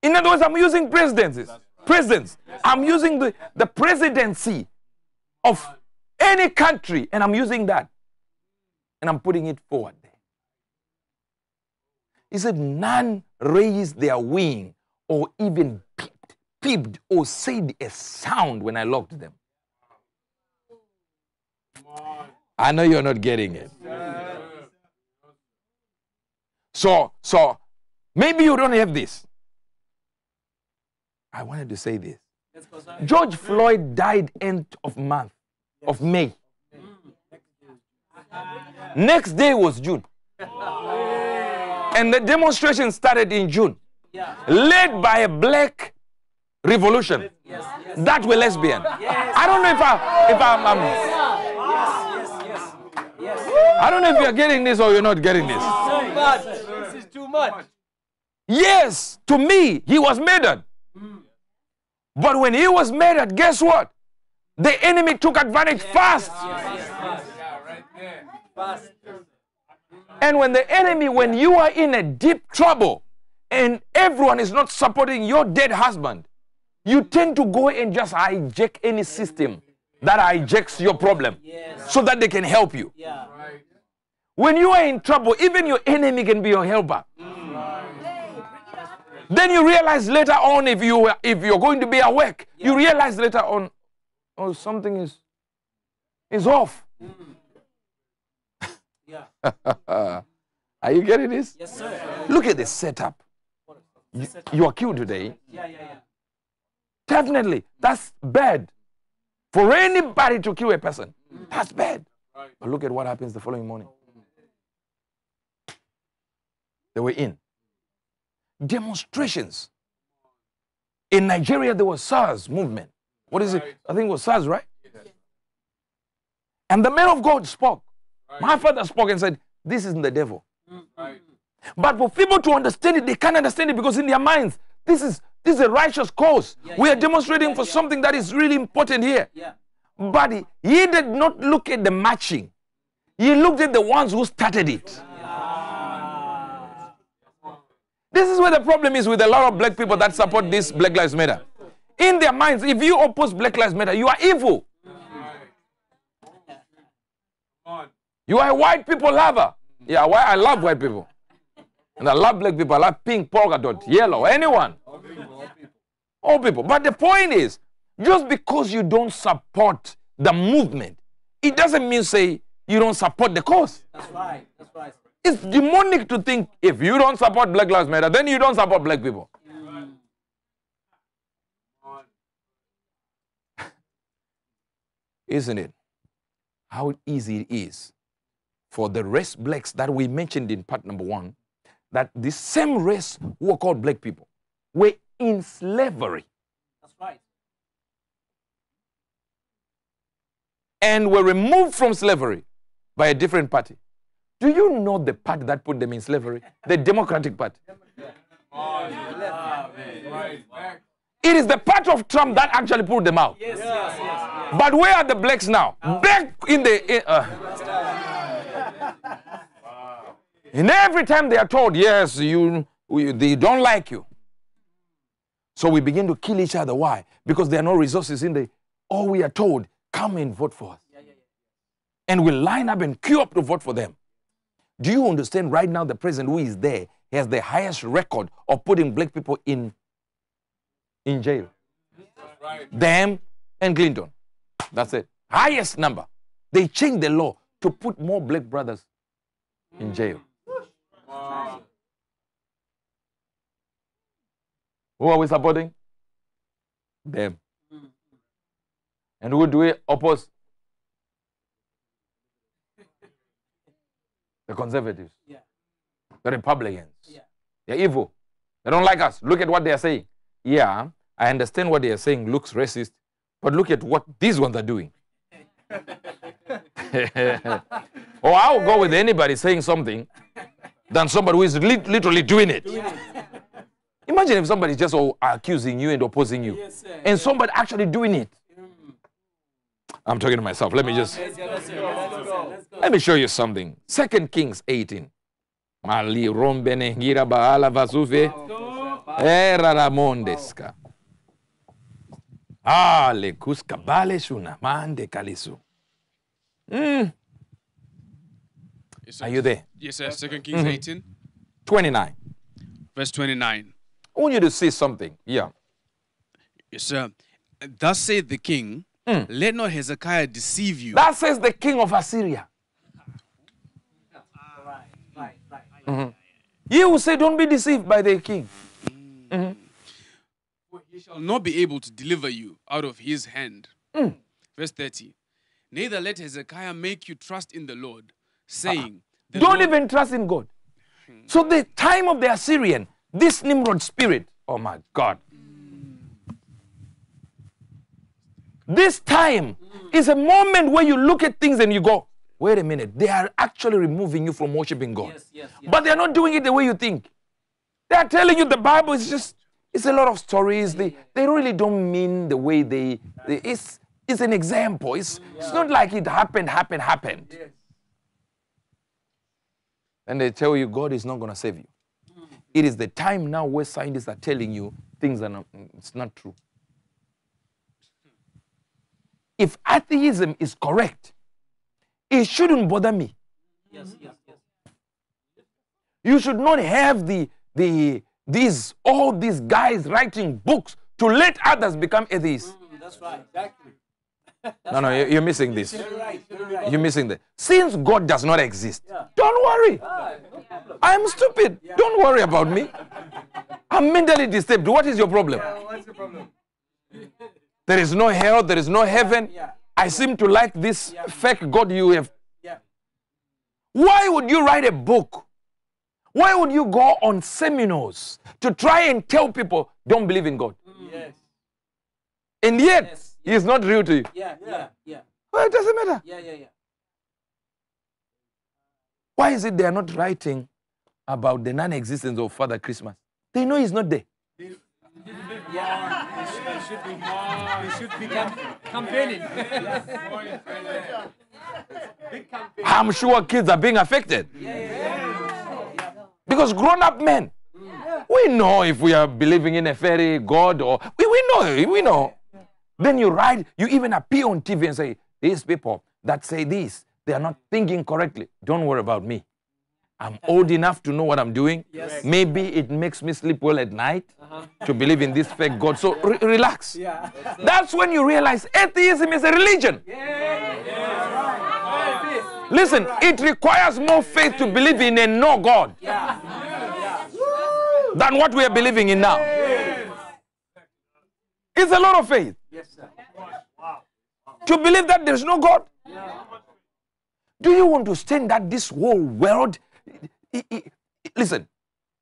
In other words, I'm using presidencies. Presidents. I'm using the, the presidency of any country, and I'm using that. And I'm putting it forward there. He said, None raised their wing or even peeped, peeped or said a sound when I locked them. I know you're not getting it. So, so maybe you don't have this. I wanted to say this. Let's go, sir. George Floyd died end of month of May. Mm. Next day was June. And the demonstration started in June, led by a black revolution that were lesbian. I don't know if I if I'm, I'm. I don't know if you're getting this or you're not getting this. Too much. This is too much. Yes, to me, he was murdered. But when he was murdered, guess what? The enemy took advantage fast. Yeah, right there. Fast. And when the enemy, when you are in a deep trouble and everyone is not supporting your dead husband, you tend to go and just hijack any system that hijacks your problem so that they can help you. Yeah. When you are in trouble, even your enemy can be your helper. Then you realize later on, if you were- if you're going to be awake, you realize later on, oh, something is is off. Yeah. Are you getting this? Yes, sir. Look at the setup. You, you are killed today. Yeah, yeah, yeah. Definitely, that's bad. For anybody to kill a person, that's bad. But look at what happens the following morning. They were in. Demonstrations. In Nigeria, there was SARS movement. What is it? I think it was SARS, right? And the man of God spoke. My father spoke and said, This isn't the devil. Mm-hmm. Right. But for people to understand it, they can't understand it because in their minds, this is this is a righteous cause. Yeah, we yeah, are demonstrating yeah, for something that is really important here. Yeah. But he, he did not look at the matching. He looked at the ones who started it. This is where the problem is with a lot of black people that support this Black Lives Matter. In their minds, if you oppose Black Lives Matter, you are evil. You are a white people lover. Yeah, why I love white people. And I love black people. I love pink, polka dot, yellow, anyone. All people. But the point is, just because you don't support the movement, it doesn't mean say you don't support the cause. That's right. That's right. It's demonic to think if you don't support Black Lives Matter, then you don't support black people. Isn't it? How easy it is for the race blacks that we mentioned in part number one, that the same race who are called black people were in slavery That's right. and were removed from slavery by a different party. Do you know the part that put them in slavery? The Democratic Party. Back. It is the part of Trump that actually pulled them out. Yes, yes, yes, yes. But where are the blacks now? Back in the. in- uh, and every time they are told, yes, you, we, they don't like you. So we begin to kill each other. Why? Because there are no resources in the. All we are told, come and vote for us. And we line up and queue up to vote for them. Do you understand right now the president who is there has the highest record of putting black people in, in jail? Right. them and Clinton. That's it. Highest number. They changed the law to put more black brothers in jail. Wow. Who are we supporting? Them. And who do we oppose? The conservatives, Yeah. the Republicans. Yeah. They're evil. They don't like us. Look at what they are saying. Yeah, I understand what they are saying looks racist, but look at what these ones are doing. or I'll go with anybody saying something than somebody who is lit- literally doing it. Imagine if somebody is just oh, accusing you and opposing you, Yes, sir. and somebody actually doing it. Mm. I'm talking to myself. Let me just let me show you something. Second Kings 18. Mali baala. Era ramondeska. Ale kuska bale shuna mande kalisu. Mm, Yes, are you there? Yes, sir. Second Kings 18, 29. verse 29. I want you to see something. Yeah. Yes, sir. Thus saith the king, let not Hezekiah deceive you. That says the king of Assyria. Right. Right. Mm-hmm. Right. He will say, Don't be deceived by the king. Mm-hmm. For he shall not be able to deliver you out of his hand. Mm. Verse 30. Neither let Hezekiah make you trust in the Lord, saying, uh-uh. the Don't Lord- even trust in God. So, the time of the Assyrian, this Nimrod spirit, oh my God. This time is a moment where you look at things and you go, wait a minute, they are actually removing you from worshiping God. Yes. Yes. Yes. But they're not doing it the way you think. They are telling you the Bible is just, it's a lot of stories. They, they really don't mean the way they, they it's, it's an example. It's, it's not like it happened, happened, happened. And they tell you God is not going to save you. Hmm. It is the time now where scientists are telling you things are not, it's not true. If atheism is correct, it shouldn't bother me. Yes. Yes. Yes. You should not have the the these all these guys writing books to let others become atheists. Mm, That's right. Exactly. No, no, you- you're missing this. You're right. You're right. You're missing that. Since God does not exist, Yeah. don't worry. Ah, no. I'm stupid. Don't worry about me. I'm mentally disturbed. What is your problem? What's the problem? There is no hell. There is no heaven. Yeah. I seem to like this fake God you have. Yeah. Why would you write a book? Why would you go on seminars to try and tell people don't believe in God? Mm. Yes. And yet, Yes, He is not real to you. Yeah. Yeah. Yeah. Well, it doesn't matter. Yeah. Yeah. Yeah. Why is it they are not writing about the non existence of Father Christmas? They know He's not there. Yeah. Should be. Should be Campaigning. I'm sure kids are being affected. Because grown up men, we know if we are believing in a fairy God or we, we know, we know. Then you write, you even appear on TV and say, These people that say this, they are not thinking correctly. Don't worry about me. I'm old enough to know what I'm doing. Yes. Maybe it makes me sleep well at night uh-huh. to believe in this fake God. So re- relax. Yeah. That's when you realize atheism is a religion. Listen, it requires more faith to believe in a no God than what we are believing in now. It's a lot of faith Yes, sir. to believe that there's no God. Do you want to stand that this whole world? I- I- listen,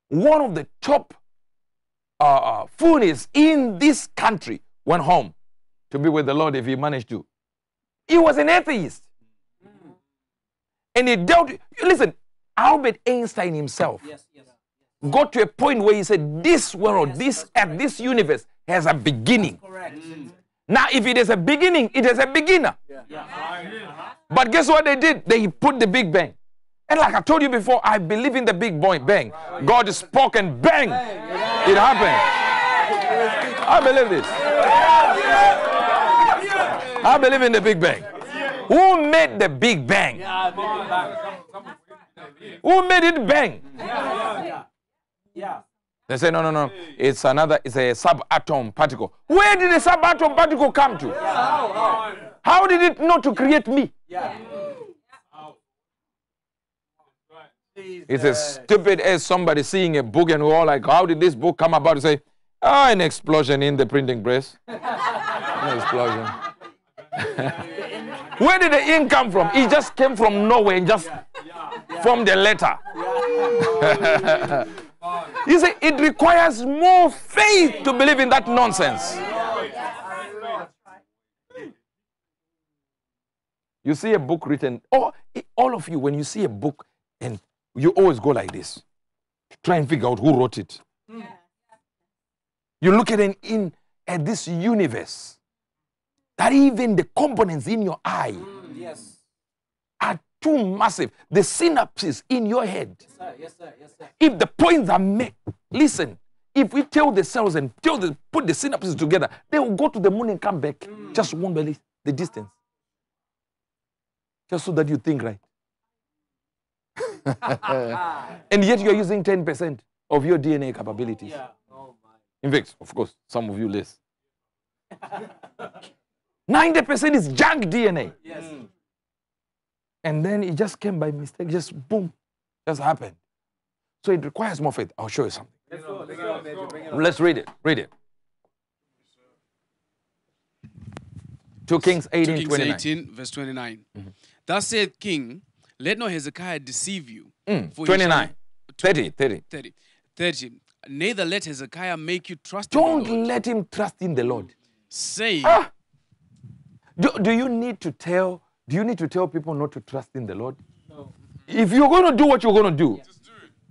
one of the top uh, uh, foodies in this country went home to be with the Lord if he managed to. He was an atheist. And he dealt, listen, Albert Einstein himself Yes. Yes. got to a point where he said, This world, this earth, this universe has a beginning. Correct. Now, if it is a beginning, it is a beginner. Yeah. But guess what they did? They put the Big Bang. And like I told you before, I believe in the Big Boy Bang. God spoke and bang, it happened. I believe this. I believe in the Big Bang. Who made the Big Bang? Who made it bang? Yeah. They say, no, no, no. It's another, it's a subatom particle. Where did the subatom particle come to? How did it know to create me? Yeah. It's as stupid as somebody seeing a book and we're all like, how did this book come about? To say, oh, an explosion in the printing press. An explosion. Where did the ink come from? It just came from nowhere and just formed a letter. you see, it requires more faith to believe in that nonsense. You see a book written, i- all of you, when you see a book and you always go like this, try and figure out who wrote it. You look at an in at this universe that even the components in your eye Yes. are too massive. The synapses in your head. Yes, sir. Yes, sir. Yes, sir. If the points are made, listen, if we tell the cells and tell the, put the synapses together, they will go to the moon and come back. Mm. Just one the distance. Just so that you think right. and yet you're using 10% of your DNA capabilities. Yeah. Oh my. In fact, of course, some of you less. 90% is junk DNA. Yes. And then it just came by mistake, just boom, just happened. So it requires more faith. I'll show you something. Let's go. Let's go, Major. Bring it on. Let's read it. Read it. 2 Kings 2 18, Kings 29. 18, verse 29. Mm-hmm. Thus saith King, let not Hezekiah deceive you. Mm, for he shall- 29. 30, 30. 30. 30. Neither let Hezekiah make you trust in the Don't let him trust in the Lord. Say. Ah! Do, do you need to tell do you need to tell people not to trust in the Lord? No. If you're going to do what you're going to do,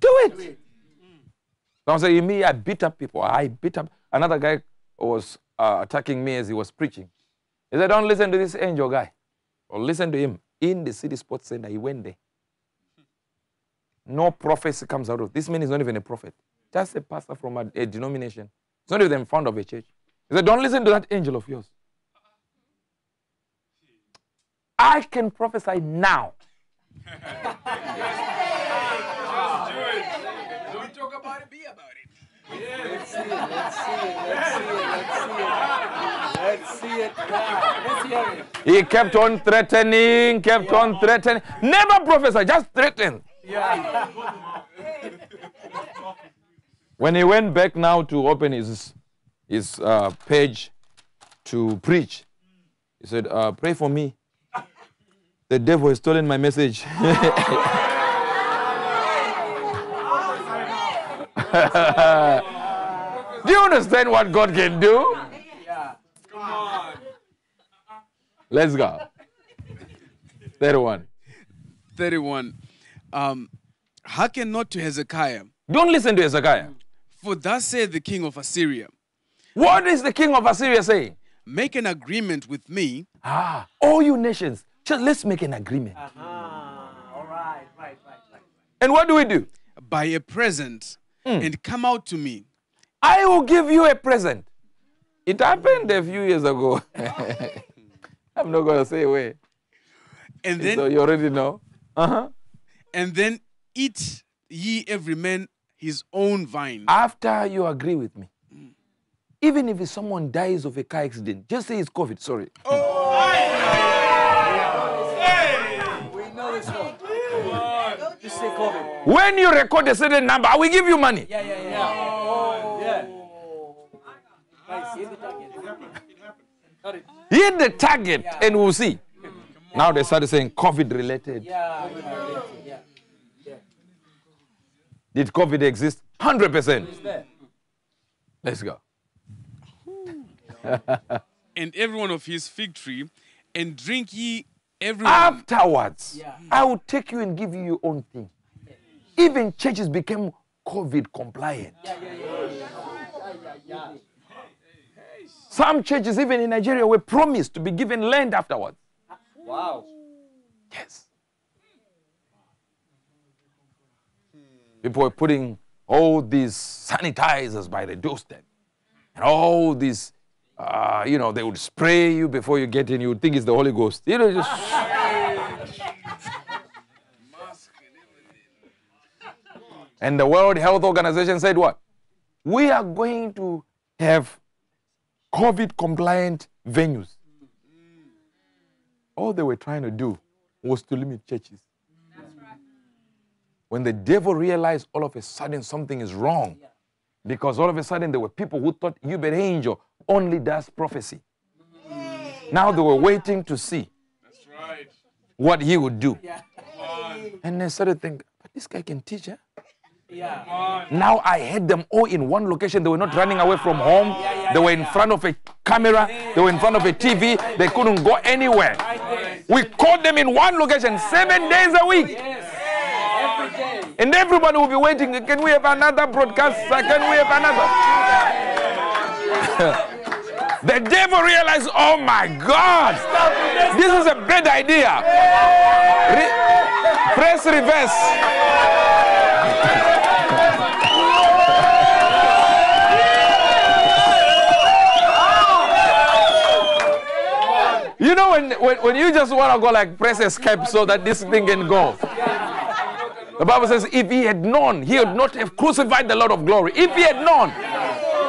do it. Do it. Don't say, me, I beat up people. I beat up. Another guy was uh, attacking me as he was preaching. He said, don't listen to this angel guy. Or listen to him. In the city sports center, he went there. No prophecy comes out of this man is not even a prophet. Just a pastor from a, a denomination. He's not even founder of a church. He said, don't listen to that angel of yours. I can prophesy now. Don't talk about it, be about it. Let's see it. Let's see it. Let's see it. Let's see it. Let's see it. Yeah. Let's hear it. He kept on threatening, kept on threatening. Never prophesy, just threaten. Yeah. When he went back now to open his, his uh, page to preach, he said, uh, Pray for me. The devil has stolen my message. do you understand what God can do? Yeah. Let's go. 31. 31. Um, hearken not to Hezekiah, Don't listen to Hezekiah. for thus saith the king of Assyria, What is the king of Assyria saying? make an agreement with me, Ah, all you nations, just let's make an agreement. Ah. All right. Right. Right. Right. And what do we do? by a present, and come out to me. I will give you a present. It happened a few years ago. I'm not going to say where. And then so you already know. Uh-huh. and then eat ye every man his own vine. After you agree with me, even if someone dies of a car accident, just say it's COVID. Sorry. We know this one. Just say COVID. When you record a certain number, I will give you money. Yeah. Yeah. Yeah. Yeah. Right. See the target. Got. Hit the target and we'll see. Now they started saying COVID related. Yeah. Yeah. Yeah. Did COVID exist? 100%. Let's go. and every one of his fig tree, and drink ye every Ah. Afterwards, Yeah. I will take you and give you your own thing. Even churches became COVID compliant. Yeah. Yeah. Yeah. Yeah. Yeah. Yeah. Some churches, even in Nigeria, were promised to be given land afterwards. Wow. Yes. People were putting all these sanitizers by the doorstep. And all these, uh, you know, they would spray you before you get in. You would think it's the Holy Ghost. You know, just. and the World Health Organization said what? We are going to have COVID compliant venues. All they were trying to do was to limit churches. When the devil realized all of a sudden something is wrong, because all of a sudden there were people who thought Uebert Angel only does prophecy. Now they were waiting to see right. what he would do. Yeah. And they started thinking, but this guy can teach, eh? Yeah. Now I had them all in one location. They were not running away from home. They were in front of a camera. They were in front of a TV. They couldn't go anywhere. We caught them in one location seven days a week. Yes. Every day. And everybody will be waiting. Can we have another broadcast? Can we have another? The devil realized, oh my God, this is a bad idea. Re- press reverse. You know when, when, when you just want to go like press escape so that this thing can go. The Bible says if he had known, he would not have crucified the Lord of glory. If he had known,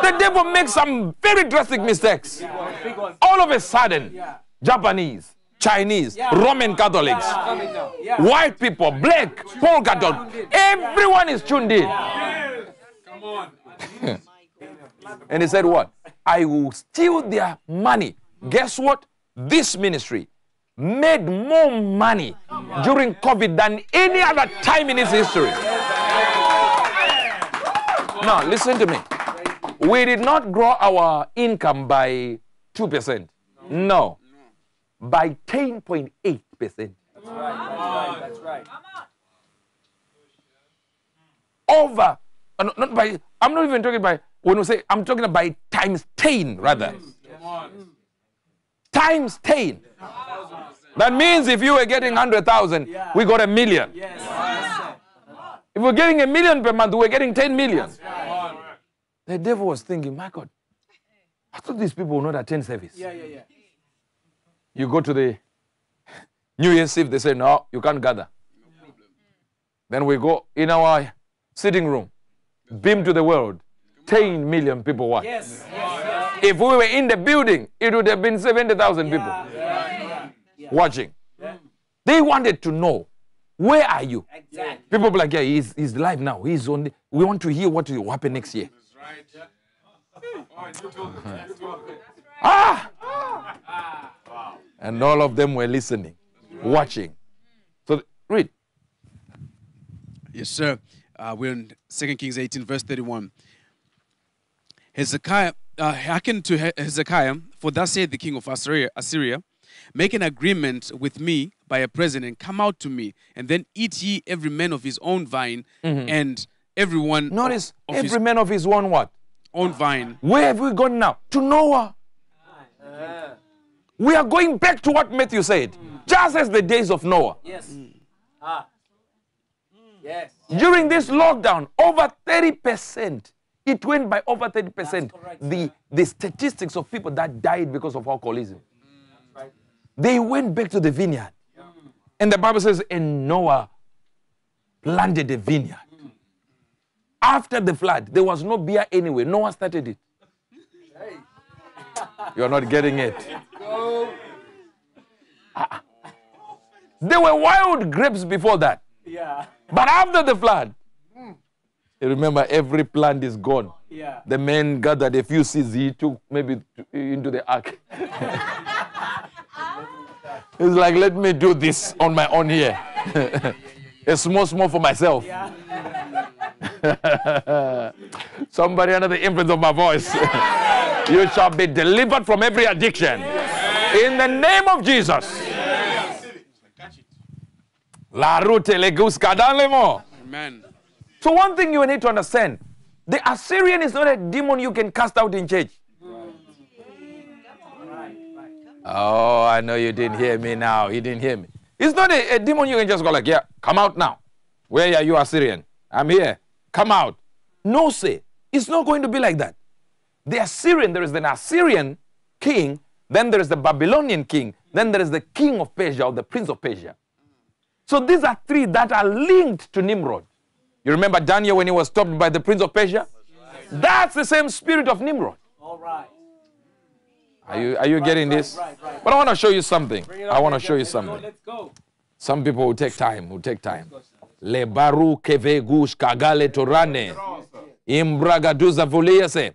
the devil makes some very drastic mistakes. All of a sudden, Japanese, Chinese, Roman Catholics, white people, black, polka dot, everyone is tuned in. Come on. And he said, What? I will steal their money. Guess what? This ministry made more money during COVID than any other time in its history. Now, listen to me. We did not grow our income by 2%. No. By 10.8%. That's right. That's right. Over, uh, no, not by, I'm not even talking by, when we say, I'm talking about times 10 rather. Times 10. That means if you were getting 100,000, we got a million. Yes. yes. If we're getting a million per month, we're getting 10 million. On. The devil was thinking, my God, I thought these people would not attend service. Yeah, yeah, yeah. You go to the New Year's Eve, they say, no, you can't gather. Then we go in our sitting room, beam to the world, 10 million people watch. Yes. Yes. Yes. If we were in the building, it would have been 70,000 people Yeah. Yeah. watching. They wanted to know, where are you? Exactly. People be like, yeah, he's, he's live now. He's on. The, we want to hear what will happen next year. That's right. Oh, you told me. You told me. Ah! And all of them were listening, watching. So read. Yes, sir. Uh, we're in 2 Kings 18, verse 31. Hezekiah, uh, hearken to He- Hezekiah, for thus saith the king of Assyria, Assyria, make an agreement with me by a present and come out to me, and then eat ye every man of his own vine, and everyone Notice of every his man of his own what? own vine. Where have we gone now? To Noah. We are going back to what Matthew said. Just as the days of Noah. Yes. Ah. Yes. During this lockdown, over 30%, it went by over 30%. That's correct, The, the statistics of people that died because of alcoholism. Mm, right. They went back to the vineyard. And the Bible says, and Noah planted a vineyard. Mm. After the flood, there was no beer anywhere. Noah started it. You're not getting it. Ah, ah. There were wild grapes before that. Yeah. But after the flood, remember every plant is gone. Yeah. The man gathered a few seeds he took maybe into the ark. He's like, let me do this on my own here. a small, small for myself. Somebody under the influence of my voice. you shall be delivered from every addiction. In the name of Jesus. La rute legus kadalemo. Amen. So one thing you need to understand, the Assyrian is not a demon you can cast out in church. Oh, I know you didn't hear me now. You didn't hear me. It's not a, a demon you can just go like, yeah, come out now. Where are you, Assyrian? I'm here. Come out. No, say. It's not going to be like that. The Assyrian, there is an Assyrian king, then there is the Babylonian king, then there is the king of Persia or the prince of Persia. So these are three that are linked to Nimrod. You remember Daniel when he was stopped by the prince of Persia? That's the same spirit of Nimrod. All right. Are you, are you getting right, this? right, right. But I want to show you something. I want to show you let's go, something. Let's go. Some people will take time, will take time. Le baru kevegush kagale torane. Imbragaduza vuliase.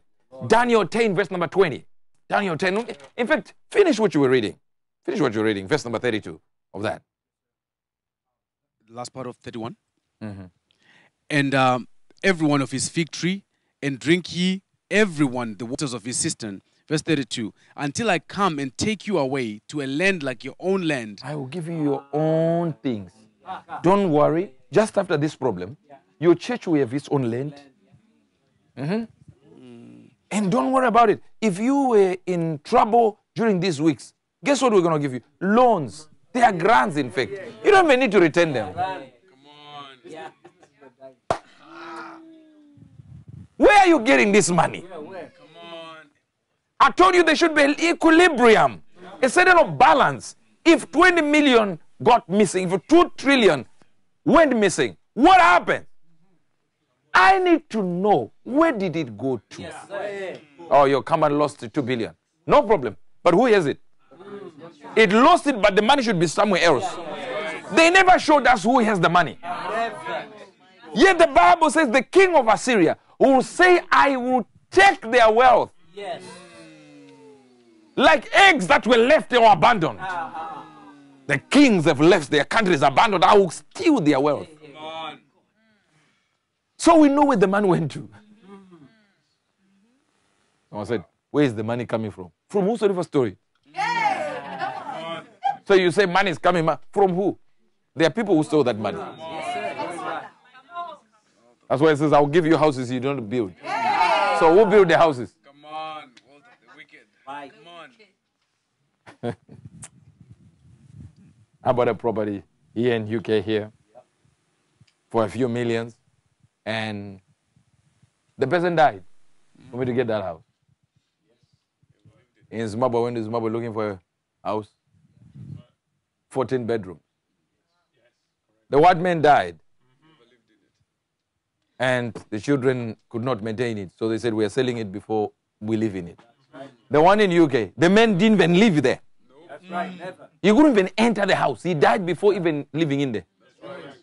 Daniel 10, verse number 20. Daniel 10. In fact, finish what you were reading. Finish what you were reading. Verse number 32 of that. last part of 31. Mm-hmm. And um, every one of his fig tree, and drink ye everyone the waters of his cistern. Verse 32. Until I come and take you away to a land like your own land. I will give you your own things. Don't worry. Just after this problem, your church will have its own land. Mhm. And don't worry about it. If you were in trouble during these weeks, guess what we're going to give you? Loans. They are grants, in fact. You don't even need to return them. Come Yeah. Where are you getting this money? Where? I told you there should be an equilibrium, a certain of balance. If 20 million got missing, if 2 trillion went missing, what happened? I need to know where did it go to? Oh, your company lost 2 billion. No problem. But who has it? It lost it, but the money should be somewhere else. They never showed us who has the money. Yet the Bible says the king of Assyria will say, I will take their wealth Yes. like eggs that were left or abandoned. The kings have left their countries abandoned. I will steal their wealth. So we know where the man went to. Someone said, Where is the money coming from? From whose river story? So you say money is coming from who? There are people who stole that money. That's why it says, I'll give you houses you don't build. So who build the houses? Come on, Walter, the wicked. Right. Come on. I bought a property here in UK here for a few millions, and the person died mm. for me to get that house. In Zimbabwe, I went to Zimbabwe looking for a house, 14 bedrooms. The white man died, and the children could not maintain it, so they said we are selling it before we live in it. The one in UK, the man didn't even live there. That's right. Mm. Never. He couldn't even enter the house. He died before even living in there.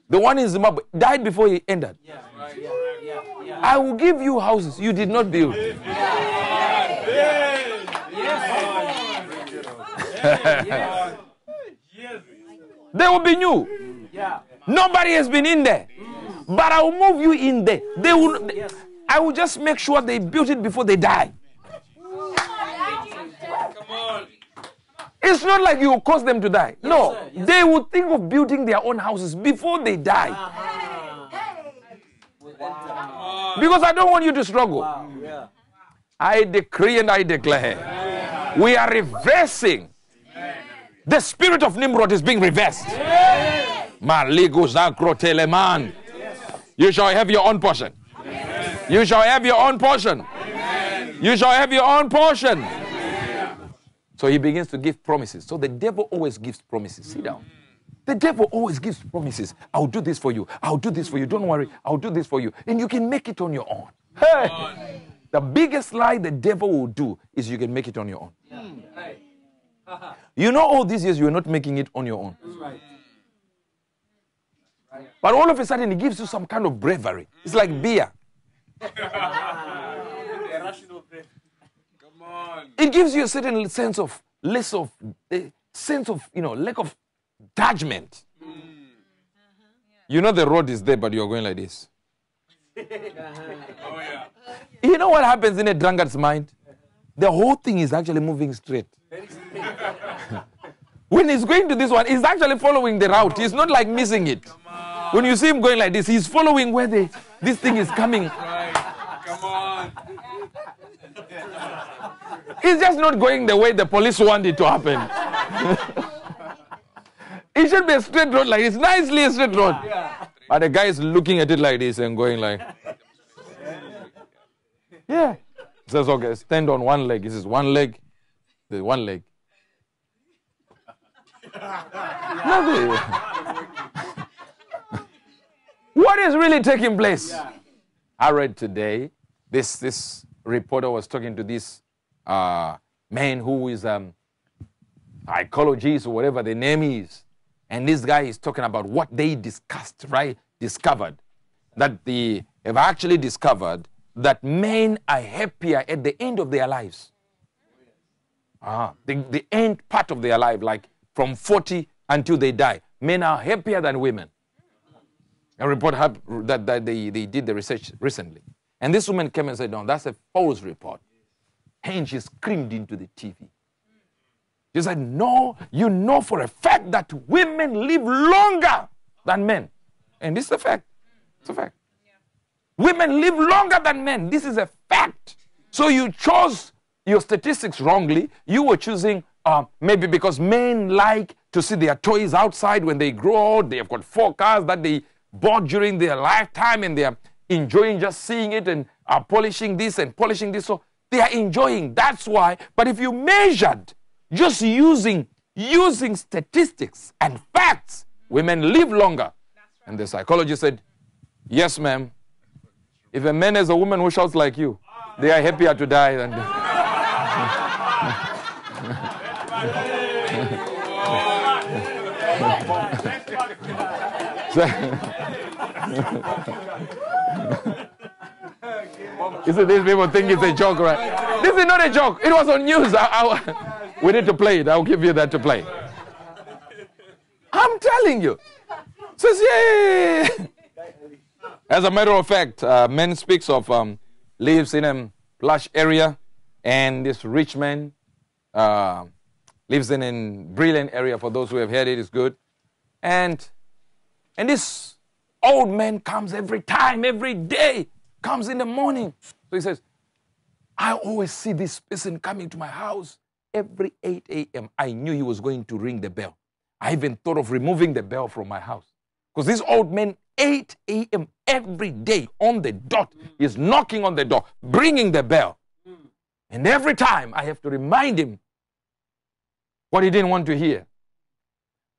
The one in Zimbabwe died before he entered. Yeah. Yeah. Yeah. Yeah. I will give you houses you did not build. They will be new. Yeah. Nobody has been in there. Mm. But I will move you in there. They will I will just make sure they build it before they die. It's not like you will cause them to die. No, sir. Yes, they will think of building their own houses before they die. Wow. Because I don't want you to struggle. Yeah. I decree and I declare we are reversing. The spirit of Nimrod is being reversed. Maligo zakro teleman. You shall have your own portion. You shall have your own portion. You shall have your own portion. So he begins to give promises. So the devil always gives promises. Sit down. The devil always gives promises. I'll do this for you. I'll do this for you. Don't worry. I'll do this for you. And you can make it on your own. Hey! The biggest lie the devil will do is you can make it on your own. Hmm. You know, all these years you are not making it on your own. Right. But all of a sudden, it gives you some kind of bravery. It's like beer. Come on. It gives you a certain sense of less of a sense of you know lack of judgment. You know the road is there, but you're going like this. Oh, yeah. You know what happens in a drunkard's mind? The whole thing is actually moving straight. when he's going to this one, he's actually following the route. He's not like missing it. When you see him going like this, he's following where the, this thing is coming. Right. Come on. He's just not going the way the police want it to happen. it should be a straight road like this, nicely a straight road. But the guy is looking at it like this and going like, yeah. He says, okay, stand on one leg. He says, one leg, one leg. Nothing. what is really taking place? I read today, this, this reporter was talking to this uh, man who is um, psychologist or whatever the name is. And this guy is talking about what they discussed, right? Discovered that they have actually discovered that men are happier at the end of their lives. Ah, the, the end part of their life, like from 40 until they die. Men are happier than women. A report that, that they, they did the research recently. And this woman came and said, No, that's a false report. And she screamed into the TV. She said, No, you know for a fact that women live longer than men. And this is a fact. It's a fact. Women live longer than men. This is a fact. So you chose your statistics wrongly. You were choosing uh, maybe because men like to see their toys outside when they grow old. They have got four cars that they bought during their lifetime and they are enjoying just seeing it and are polishing this and polishing this. So they are enjoying. That's why. But if you measured just using using statistics and facts, women live longer. And the psychologist said, Yes, ma'am. If a man has a woman who shouts like you, they are happier to die than. You see, these people think it's a joke, right? This is not a joke. It was on news. I- I- we need to play it. I'll give you that to play. I'm telling you. Says. As a matter of fact, uh, men speaks of um, lives in a plush area, and this rich man uh, lives in a brilliant area. For those who have heard it, is good. And and this old man comes every time, every day, comes in the morning. So he says, I always see this person coming to my house every 8 a.m. I knew he was going to ring the bell. I even thought of removing the bell from my house. Because this old man, 8 a.m. every day on the dot, is knocking on the door, bringing the bell. And every time I have to remind him what he didn't want to hear.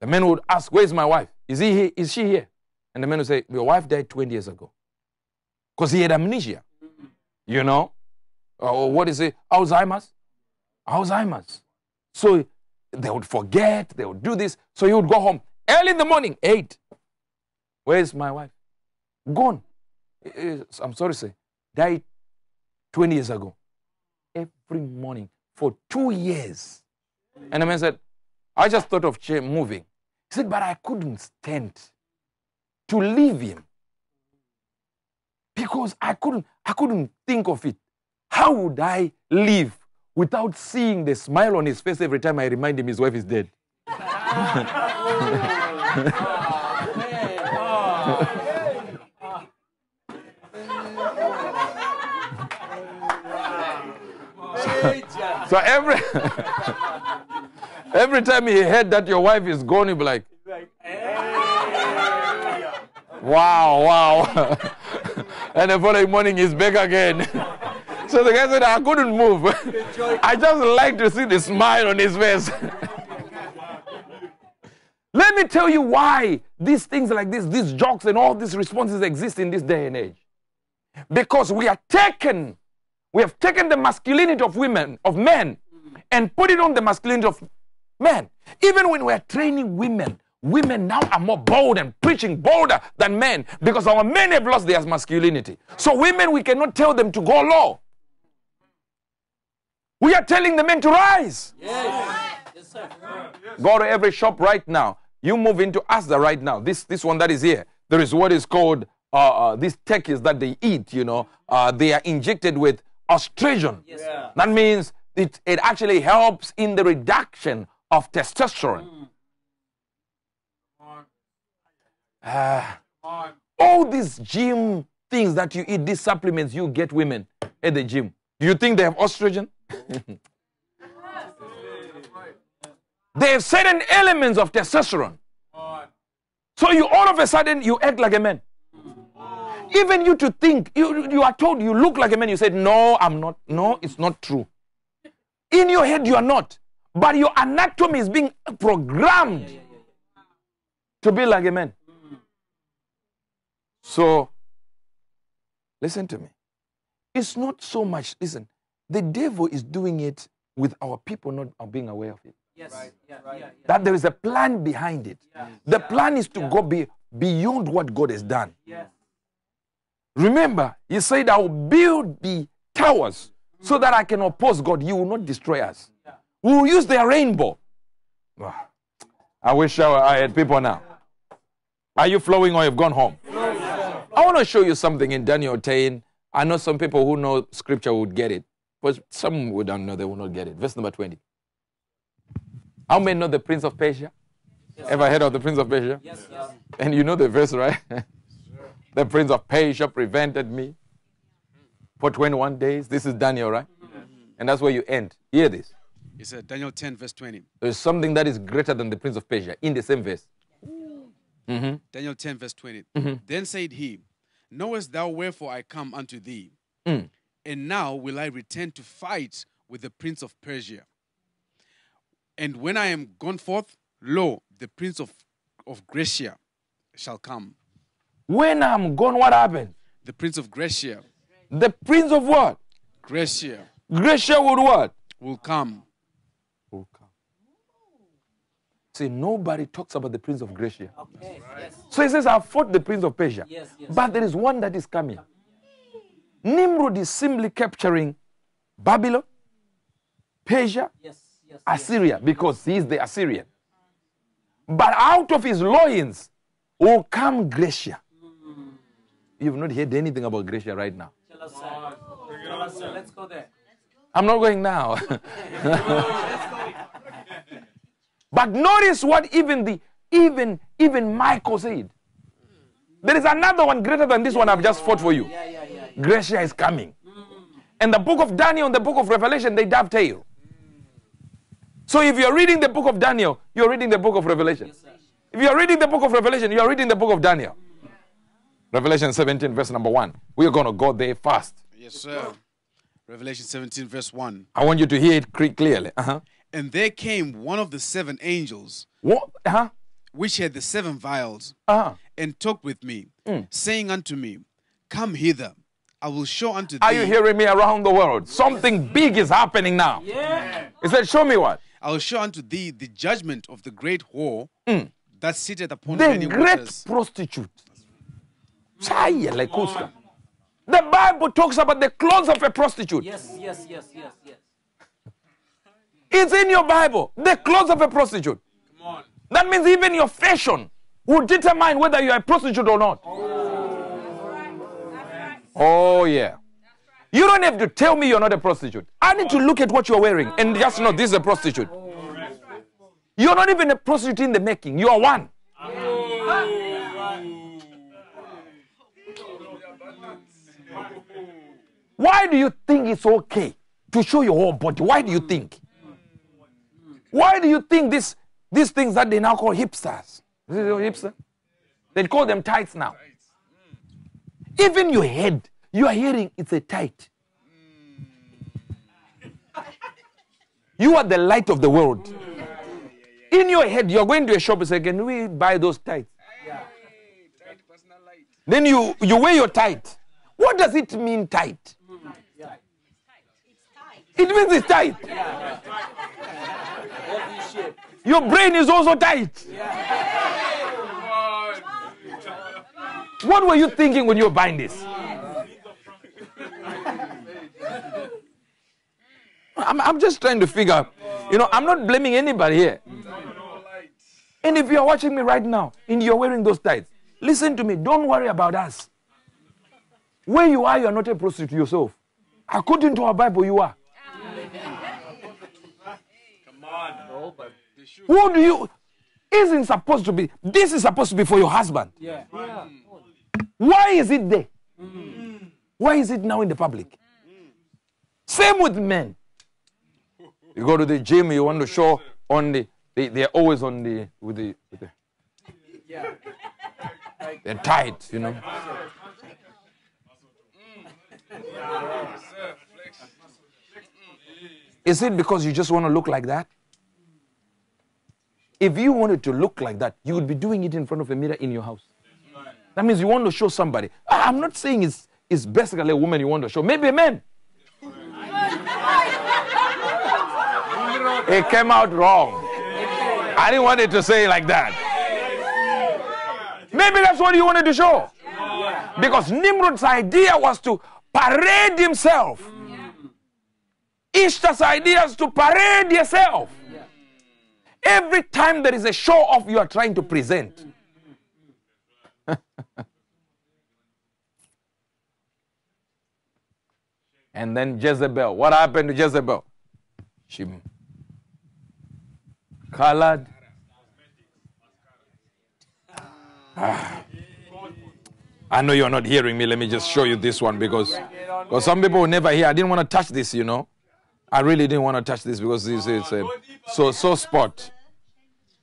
The man would ask, Where's my wife? Is, he here? Is she here? And the man would say, Your wife died 20 years ago. Because he had amnesia. You know? Or what is it? Alzheimer's? Alzheimer's. So they would forget, they would do this. So he would go home early in the morning, 8. Where's my wife? Gone. Eh, I'm sorry say, died 20 years ago. Every morning for two years. And the man said, I just thought of moving. He said, but I couldn't stand to leave him because I couldn't, I couldn't think of it. How would I live without seeing the smile on his face every time I remind him his wife is dead? So every every time he heard that your wife is gone, he'd be like, Wow, wow. and the following morning he's back again. so the guy said, I couldn't move. I just like to see the smile on his face. Let me tell you why these things like this, these jokes and all these responses exist in this day and age. Because we are taken, we have taken the masculinity of women, of men, and put it on the masculinity of men. Even when we are training women, women now are more bold and preaching bolder than men because our men have lost their masculinity. So, women, we cannot tell them to go low. We are telling the men to rise. Yes, sir. Go to every shop right now. You move into Asda right now. This this one that is here. There is what is called uh, uh, these techies that they eat. You know, uh, they are injected with estrogen. Yes. That means it it actually helps in the reduction of testosterone. Ah, all these gym things that you eat, these supplements you get women at the gym. Do you think they have estrogen? they have certain elements of testosterone. So you all of a sudden you act like a man. Even you to think you you are told you look like a man. You said no, I'm not. No, it's not true. In your head you are not, but your anatomy is being programmed to be like a man. So listen to me. It's not so much. Listen, the devil is doing it with our people not uh, being aware of it Yes. Yeah, yeah, yeah. that there is a plan behind it. The plan is to go be, beyond what God has done. Yes. Remember, He said, I will build the towers so that I can oppose God. You will not destroy us. Will use the rainbow. Ah, I wish I, had people now. Are you flowing or you've gone home? I want to show you something in Daniel 10. I know some people who know scripture would get it, but some who don't know, they will not get it. Verse number 20. How many know the Prince of Persia? Ever heard of the Prince of Persia? Yes, yes. And you know the verse, right? the Prince of Persia prevented me for 21 days. This is Daniel, right? And that's where you end. Hear this. He said, Daniel 10, verse 20. There's something that is greater than the prince of Persia in the same verse. Daniel 10, verse 20. Then said he, Knowest thou wherefore I come unto thee? Mm. And now will I return to fight with the prince of Persia. And when I am gone forth, lo, the prince of, of Grecia shall come. When I'm gone, what happened? The prince of Grecia, The prince of what? Grecia Gracia would what? will come. Will come. See, nobody talks about the prince of Gracia. Okay. Yes. So he says, I fought the prince of Persia. Yes, yes. But there is one that is coming. Nimrod is simply capturing Babylon, Persia, Yes. Yes. Assyria, because he is the Assyrian. But out of his loins will come Gracia. Mm. You've not heard anything about Gracia right now. Tell us, sir. Tell us. Let's go there. I'm not going now. but notice what even the even even Michael said. There is another one greater than this one I've just fought for you. Yeah, yeah, yeah. yeah. Gracia is coming. And the book of Daniel and the book of Revelation, they dovetail. So if you're reading the book of Daniel, you're reading the book of Revelation. Yes. If you're reading the book of Revelation, you're reading the book of Daniel. Revelation 17, verse number 1. We're going to go there fast. Yes, sir. Revelation 17, verse 1. I want you to hear it cre- clearly. Uh-huh. And there came one of the seven angels, What? Uh-huh. which had the seven vials, Uh-huh. and talked with me, saying unto me, Come hither, I will show unto thee. Are you hearing me around the world? Something big is happening now. Yeah. He said, Show me what? I will show unto thee the judgment of the great whore that sitteth upon The many great waters. prostitute. Chaya lekuska. The Bible talks about the clothes of a prostitute. Yes, yes, yes, yes, yes. It's in your Bible. The clothes of a prostitute. Come on. That means even your fashion will determine whether you're a prostitute or not. Oh, yeah. You don't have to tell me you're not a prostitute. I need to look at what you're wearing and just know this is a prostitute. You're not even a prostitute in the making. You are one. Why do you think it's okay to show your whole body? Why do you think? Why do you think this, these things that they now call hipsters? This Is hipster? They call them tights now. Even your head, you are hearing it's a tight. You are the light of the world. In your head, you're going to a shop and say, Can we buy those tights? Then you, you wear your tight. What does it mean, tight? It means it's tight. Your brain is also tight. What were you thinking when you were buying this? I'm, I'm just trying to figure out. You know, I'm not blaming anybody here. And if you're watching me right now and you're wearing those tights, listen to me. Don't worry about us. Where you are, you're not a prostitute yourself. According to our Bible, you are. Come on. No, but Who do you? Isn't supposed to be. This is supposed to be for your husband. yeah. Yeah. Why is it there? Why is it now in the public? Same with men. You go to the gym, you want to show on the, they, they're always on the, with the, with the Yeah. they're tight, you know. Is it because you just want to look like that? If you wanted to look like that, you would be doing it in front of a mirror in your house. That means you want to show somebody. Ah, I'm not saying it's, it's basically a woman you want to show. Maybe a man. it came out wrong. I didn't want it to say like that. Maybe that's what you wanted to show. Because Nimrod's idea was to parade himself. Ishtar's idea is to parade yourself. Every time there is a show off, you are trying to present. and then Jezebel. What happened to Jezebel? She colored. Ah. I know you're not hearing me. Let me just show you this one because, because some people will never hear. I didn't want to touch this, you know. I really didn't want to touch this because this is a so so spot.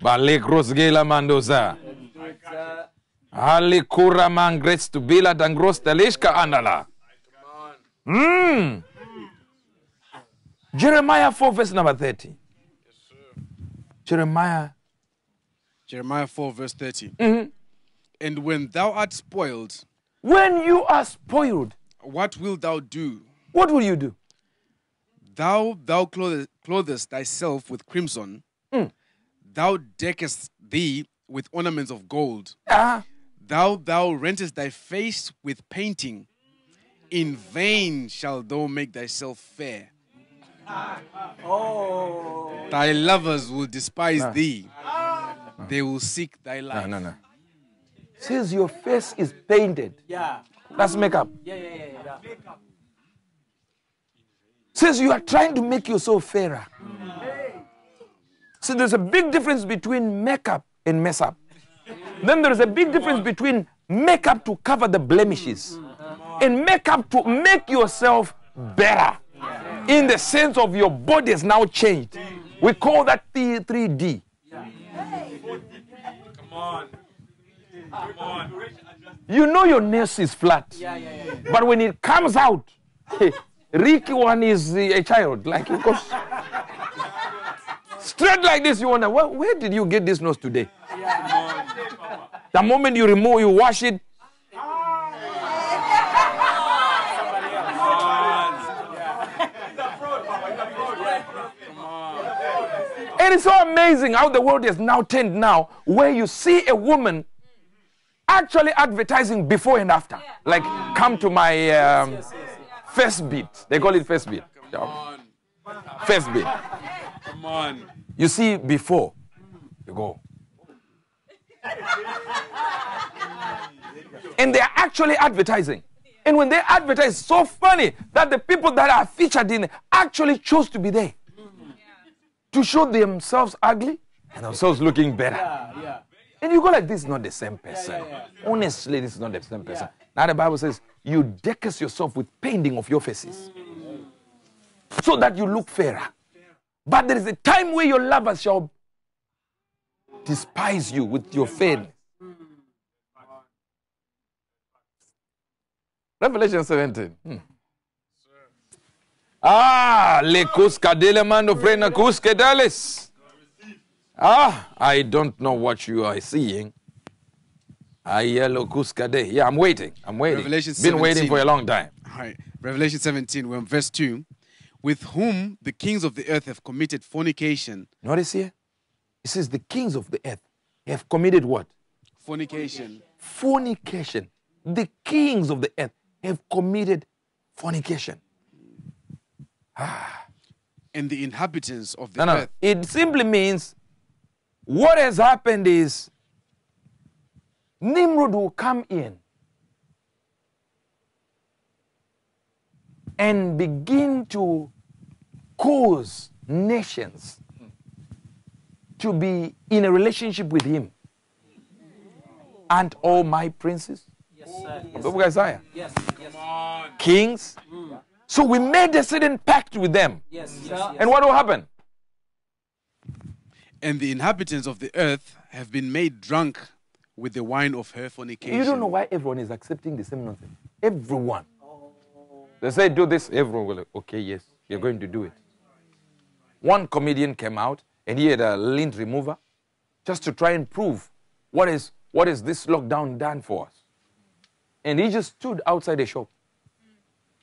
Balik Rosgela Mandoza. Ali Kura Mangrets to Bila Dangros Andala. Mm. Jeremiah 4, verse number 30. Jeremiah. Jeremiah 4, verse 30. Mhm. And when thou art spoiled, When you are spoiled, what wilt thou do? what will you do? Thou thou clothe- clothest thyself with crimson, Mm. thou deckest thee with ornaments of gold, Ah, thou thou rentest thy face with painting. In vain shalt thou make thyself fair. Oh. Thy lovers will despise thee. They will seek thy life. no, no, no. Says your face is painted. Yeah. That's makeup. Yeah, yeah, yeah, yeah. Says you are trying to make yourself fairer. So there's a big difference between makeup and mess up. Then there's a big difference between makeup to cover the blemishes and makeup to make yourself better in the sense of your body is now changed. We call that T- 3D. Come on. Come on. You know your nose is flat, Yeah, yeah, yeah. but when it comes out, Ricky one is a child. Like it goes straight like this. You wonder, well, where did you get this nose today? The moment you remove, you wash it, And it's so amazing how the world is now turned now, where you see a woman actually advertising before and after. Like, come to my um, first beat. They call it first beat. Come on. First beat. Come on. You see before, you go. and they're actually advertising. And when they advertise, so funny that the people that are featured in it actually chose to be there to show themselves ugly and themselves looking better. Yeah, yeah. And you go like, this is not the same person. Honestly, this is not the same person. Now the Bible says, you decus yourself with painting of your faces so that you look fairer. But there is a time where your lovers shall despise you with your fairness. Revelation 17. Hmm. Ah, le cuskadele mando frena cuskedelis. Ah, I don't know what you are seeing. Ah. Yeah, I'm waiting. I'm waiting. Revelation Been waiting for a long time. All right. Revelation 17, we're on verse 2. With whom the kings of the earth have committed fornication. Notice here, it says the kings of the earth have committed what? Fornication. Fornication. The kings of the earth have committed fornication. Ah. And the inhabitants of the No, no. earth. It simply means what has happened is Nimrod will come in and begin to cause nations to be in a relationship with him. And all my princes, Yes, sir. Yes, Book of Isaiah, yes, yes. kings. Mm. So we made a certain pact with them. Yes, yes, yes. And what will happen? And the inhabitants of the earth have been made drunk with the wine of her fornication. You don't know why everyone is accepting the same nonsense. Everyone. They say, do this. Everyone will, okay, yes, you're going to do it. One comedian came out and he had a lint remover just to try and prove what is, what is this lockdown done for us. And he just stood outside the shop.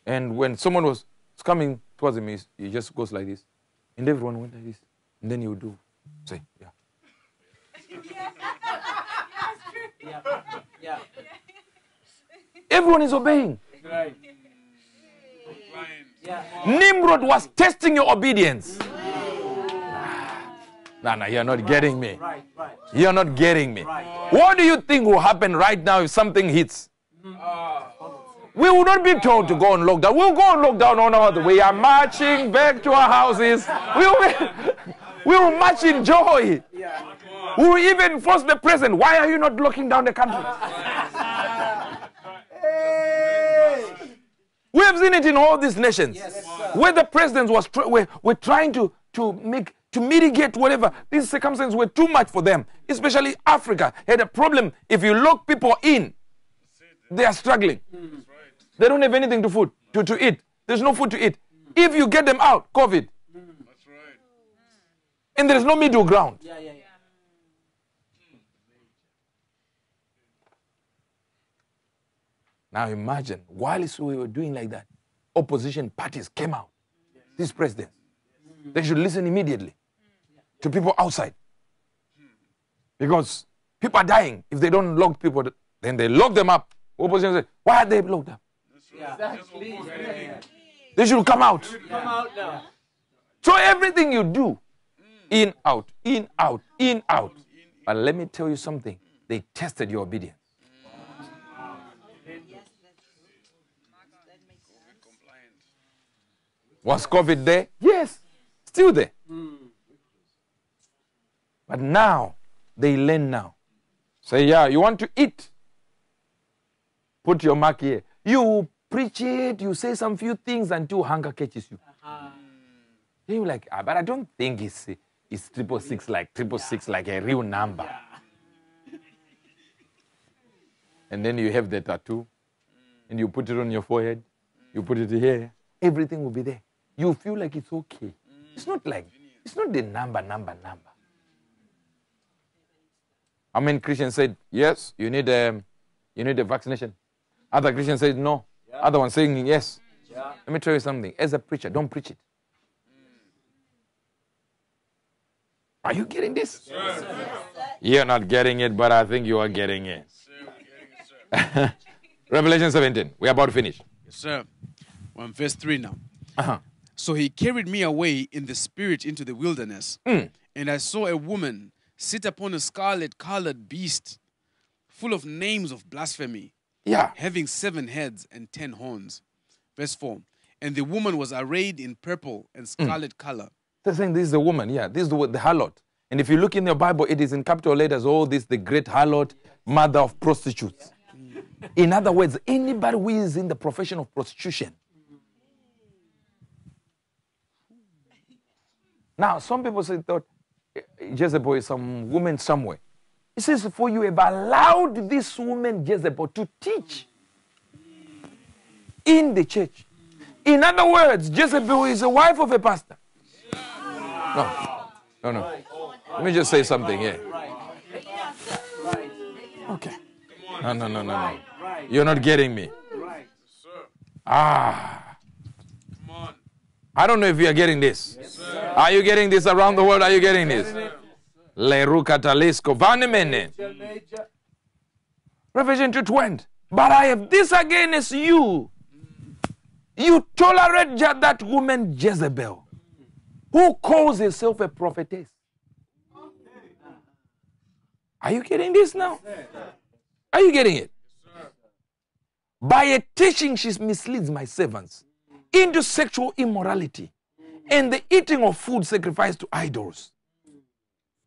And when someone was coming towards him, he just goes like this. And everyone went like this. And then he would do, say, yeah. Yeah, yeah. Everyone is obeying. Right. Yeah. Nimrod was testing your obedience. Mm. No, no, you're not getting me. Right, right. You're not getting me. What do you think will happen right now if something hits? Mm-hmm. We will not be told to go on lockdown. We'll go on lockdown on our way. We are marching back to our houses. We will, we will march in joy. Will even forced the president. Why are you not locking down the country? We have seen it in all these nations Yes, where the presidents was tr- were, were trying to, to make to mitigate whatever these circumstances were too much for them especially africa had a problem. If you lock people in they are struggling. Hmm. They don't have anything to food to, to eat. There's no food to eat. Hmm. If you get them out covid. Hmm. That's right. and there is no middle ground. Yeah, yeah, yeah. Now imagine whilst we were doing like that opposition parties came out. These presidents they should listen immediately to people outside. Because people are dying. If they don't lock people then they lock them up. Opposition say why are they locked up? Exactly. Yeah, yeah, yeah. they should come out. Come out now. so everything you do in out in out in out. But let me tell you something. They tested your obedience Was COVID there? Yes, still there. But now, they learn now. Say, yeah, you want to eat? Put your mark here. You preach it, you say some few things until hunger catches you. Then you're like, ah, but I don't think it's, it's triple six like triple six like a real number. And then you have the tattoo, and you put it on your forehead, you put it here, everything will be there. You feel like it's okay. It's not like, it's not the number, number, number. How many Christians said, yes, you need, um, you need a vaccination? Other Christians said, no. Other one saying, yes. Yeah. Let me tell you something. As a preacher, don't preach it. Are you getting this? You're not getting it, but I think you are getting it. Revelation 17. We're about to finish. Yes, sir. We're on verse 3 now. Uh-huh. So he carried me away in the spirit into the wilderness, Mm. and I saw a woman sit upon a scarlet colored beast, full of names of blasphemy, Yeah. having seven heads and ten horns. Verse 4 And the woman was arrayed in purple and scarlet color. They're saying this is the woman. Yeah, this is the, the harlot. And if you look in your Bible, it is in capital letters. Oh, this the great harlot, mother of prostitutes. In other words, anybody who is in the profession of prostitution. Now, some people say thought eh, Jezebel is some woman somewhere. It says, For you have allowed this woman Jezebel to teach in the church. In other words, Jezebel is a wife of a pastor. No, no, no. Let me just say something here. Okay. No, no, no, no, no. You're not getting me. Ah. I don't know if you are getting this. Are you getting this around the world? Are you getting this? Leru katalisco vanemene. Major. Revelation 2:20. But I have this against you. You tolerate that woman Jezebel, who calls herself a prophetess. Are you getting this now? Are you getting it? By a teaching, she misleads my servants into sexual immorality and the eating of food sacrificed to idols.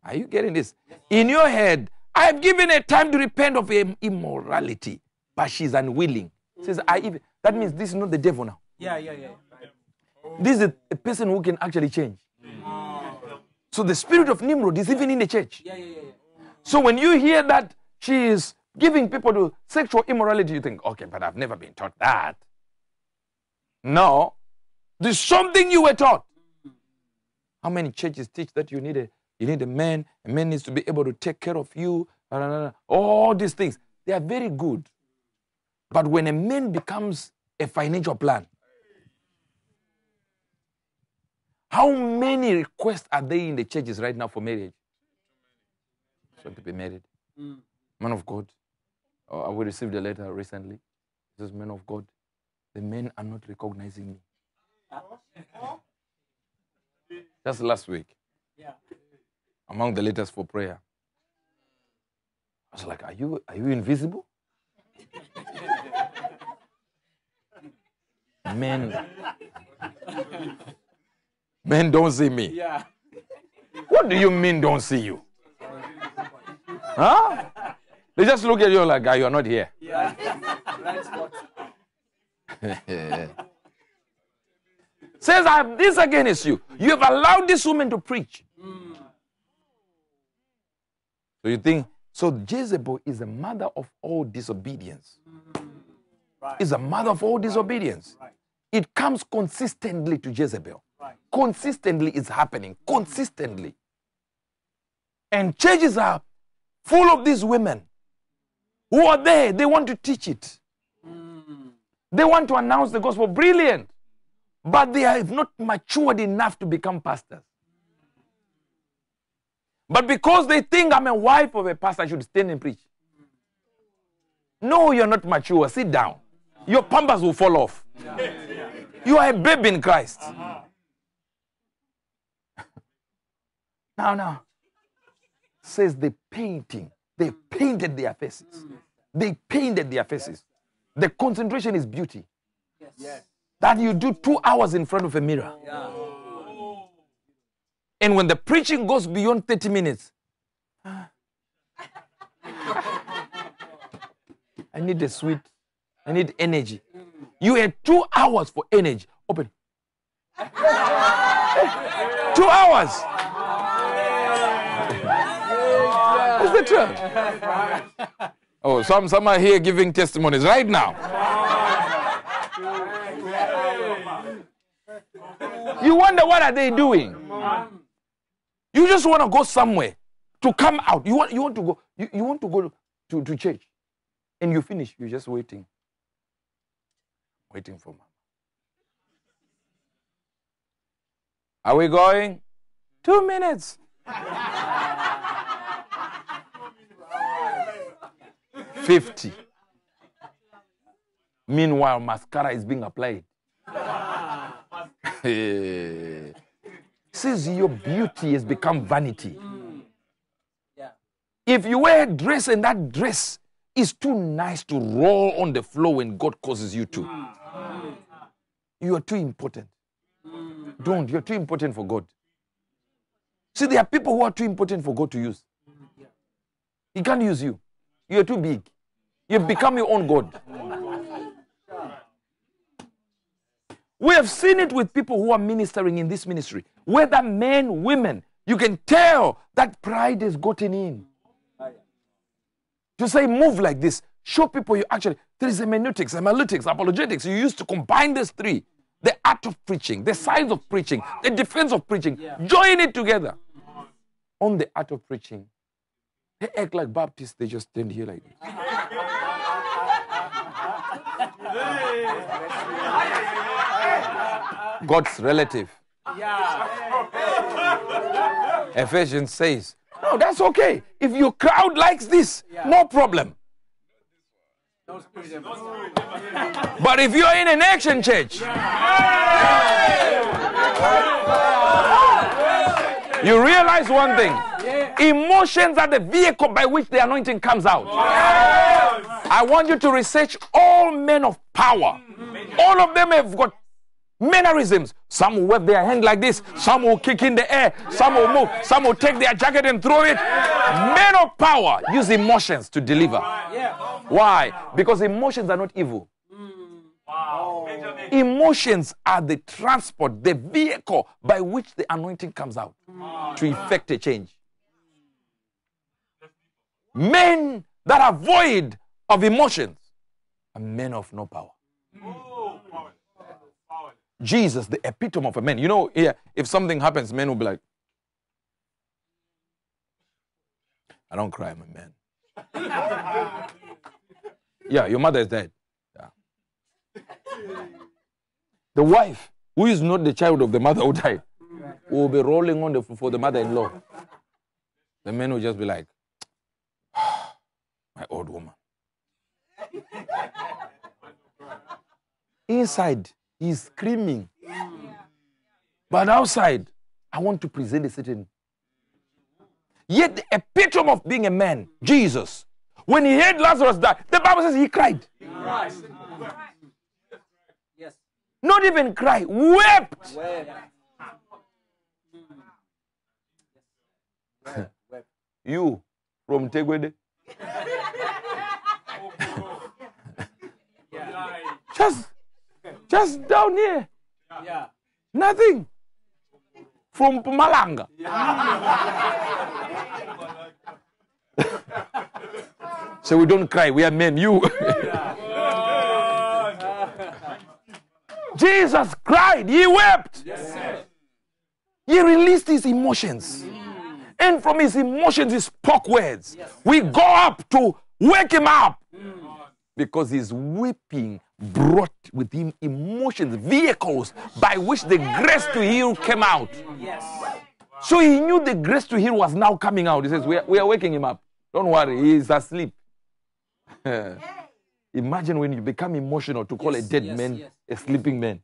Are you getting this? In your head, I've given her time to repent of her immorality, but she's unwilling. Says, I even that means this is not the devil now. Yeah, yeah, yeah. This is a, a person who can actually change. So the spirit of Nimrod is even in the church. Yeah, yeah, yeah. yeah. So when you hear that she is giving people to sexual immorality, you think, okay, but I've never been taught that. No, there's something you were taught. How many churches teach that you need a you need a man, a man needs to be able to take care of you, all these things. They are very good. But when a man becomes a financial plan, how many requests are there in the churches right now for marriage? Just want to be married. Man of God. Uh, we received a letter recently. It says, Man of God, the men are not recognizing me. Just last week, Yeah. among the letters for prayer. I was like, Are you are you invisible? Men. Men don't see me. Yeah. What do you mean don't see you? Huh? They just look at you like, ah, you're not here. Yeah. Right. Says, I have this against you. You have allowed this woman to preach. So you think, so Jezebel is the mother of all disobedience. Is the mother of all disobedience. It comes consistently to Jezebel. Consistently is happening. Consistently. And churches are full of these women who are there. They want to teach it. They want to announce the gospel. Brilliant. But they have not matured enough to become pastors. But because they think I'm a wife of a pastor, I should stand and preach. No, you're not mature. Sit down. Your pampers will fall off. You are a baby in Christ. now, now, says the painting. They painted their faces. They painted their faces. The concentration is beauty. Yes. That you do two hours in front of a mirror. Yeah. Oh. And when the preaching goes beyond 30 minutes, I need a sweet, I need energy. You had two hours for energy. Open. two hours. Is the truth. Oh, some, some are here giving testimonies right now. You wonder what are they doing? You just want to go somewhere to come out. You want, you want to go, you, you want to go to, to church. And you finish, you're just waiting. Waiting for mom. Are we going? Two minutes. Fifty. Meanwhile, mascara is being applied. Says your beauty has become vanity. Yeah. If you wear a dress and that dress is too nice to roll on the floor when God causes you to, mm. you are too important. Mm. Don't. You're too important for God. See, there are people who are too important for God to use. He can't use you. You're too big. You've become your own God. We have seen it with people who are ministering in this ministry, whether men, women. You can tell that pride has gotten in. To say, move like this, show people you actually, there is hermeneutics, hermeneutics, apologetics. You used to combine these three the art of preaching, the science of preaching, the defense of preaching. Join it together. On the art of preaching, they act like Baptists, they just stand here like this. God's relative. Yeah. Ephesians says, no, that's okay. If your crowd likes this, no problem. Don't screw them. But if you're in an action church, you realize one thing emotions are the vehicle by which the anointing comes out. I want you to research all men of power. All of them have got mannerisms. Some will wave their hand like this, some will kick in the air, some will move, some will take their jacket and throw it. Men of power use emotions to deliver. Why? Because emotions are not evil. Emotions are the transport, the vehicle by which the anointing comes out to effect a change. Men that are void of emotions are men of no power. Jesus, the epitome of a man. You know, yeah, if something happens, men will be like, I don't cry, I'm a man. yeah, your mother is dead. Yeah. The wife, who is not the child of the mother who died, will be rolling on the floor for the mother-in-law. The men will just be like, my old woman. Inside, he's screaming. But outside, I want to present a certain. Yet the epitome of being a man, Jesus, when he heard Lazarus die, the Bible says he cried. Yes. Not even cry, wept. Web. You from Tegwede. Just Just down here. Yeah. Nothing. From Pumalanga. so we don't cry. We are men. You. Jesus cried. He wept. He released his emotions. Mm. And from his emotions, he spoke words. We go up to wake him up. Mm. Because he's weeping brought with him emotions, vehicles by which the grace to heal came out. Yes. So he knew the grace to heal was now coming out. He says, We are, we are waking him up. Don't worry, he is asleep. Imagine when you become emotional to call Yes, a dead yes, man yes. a sleeping man.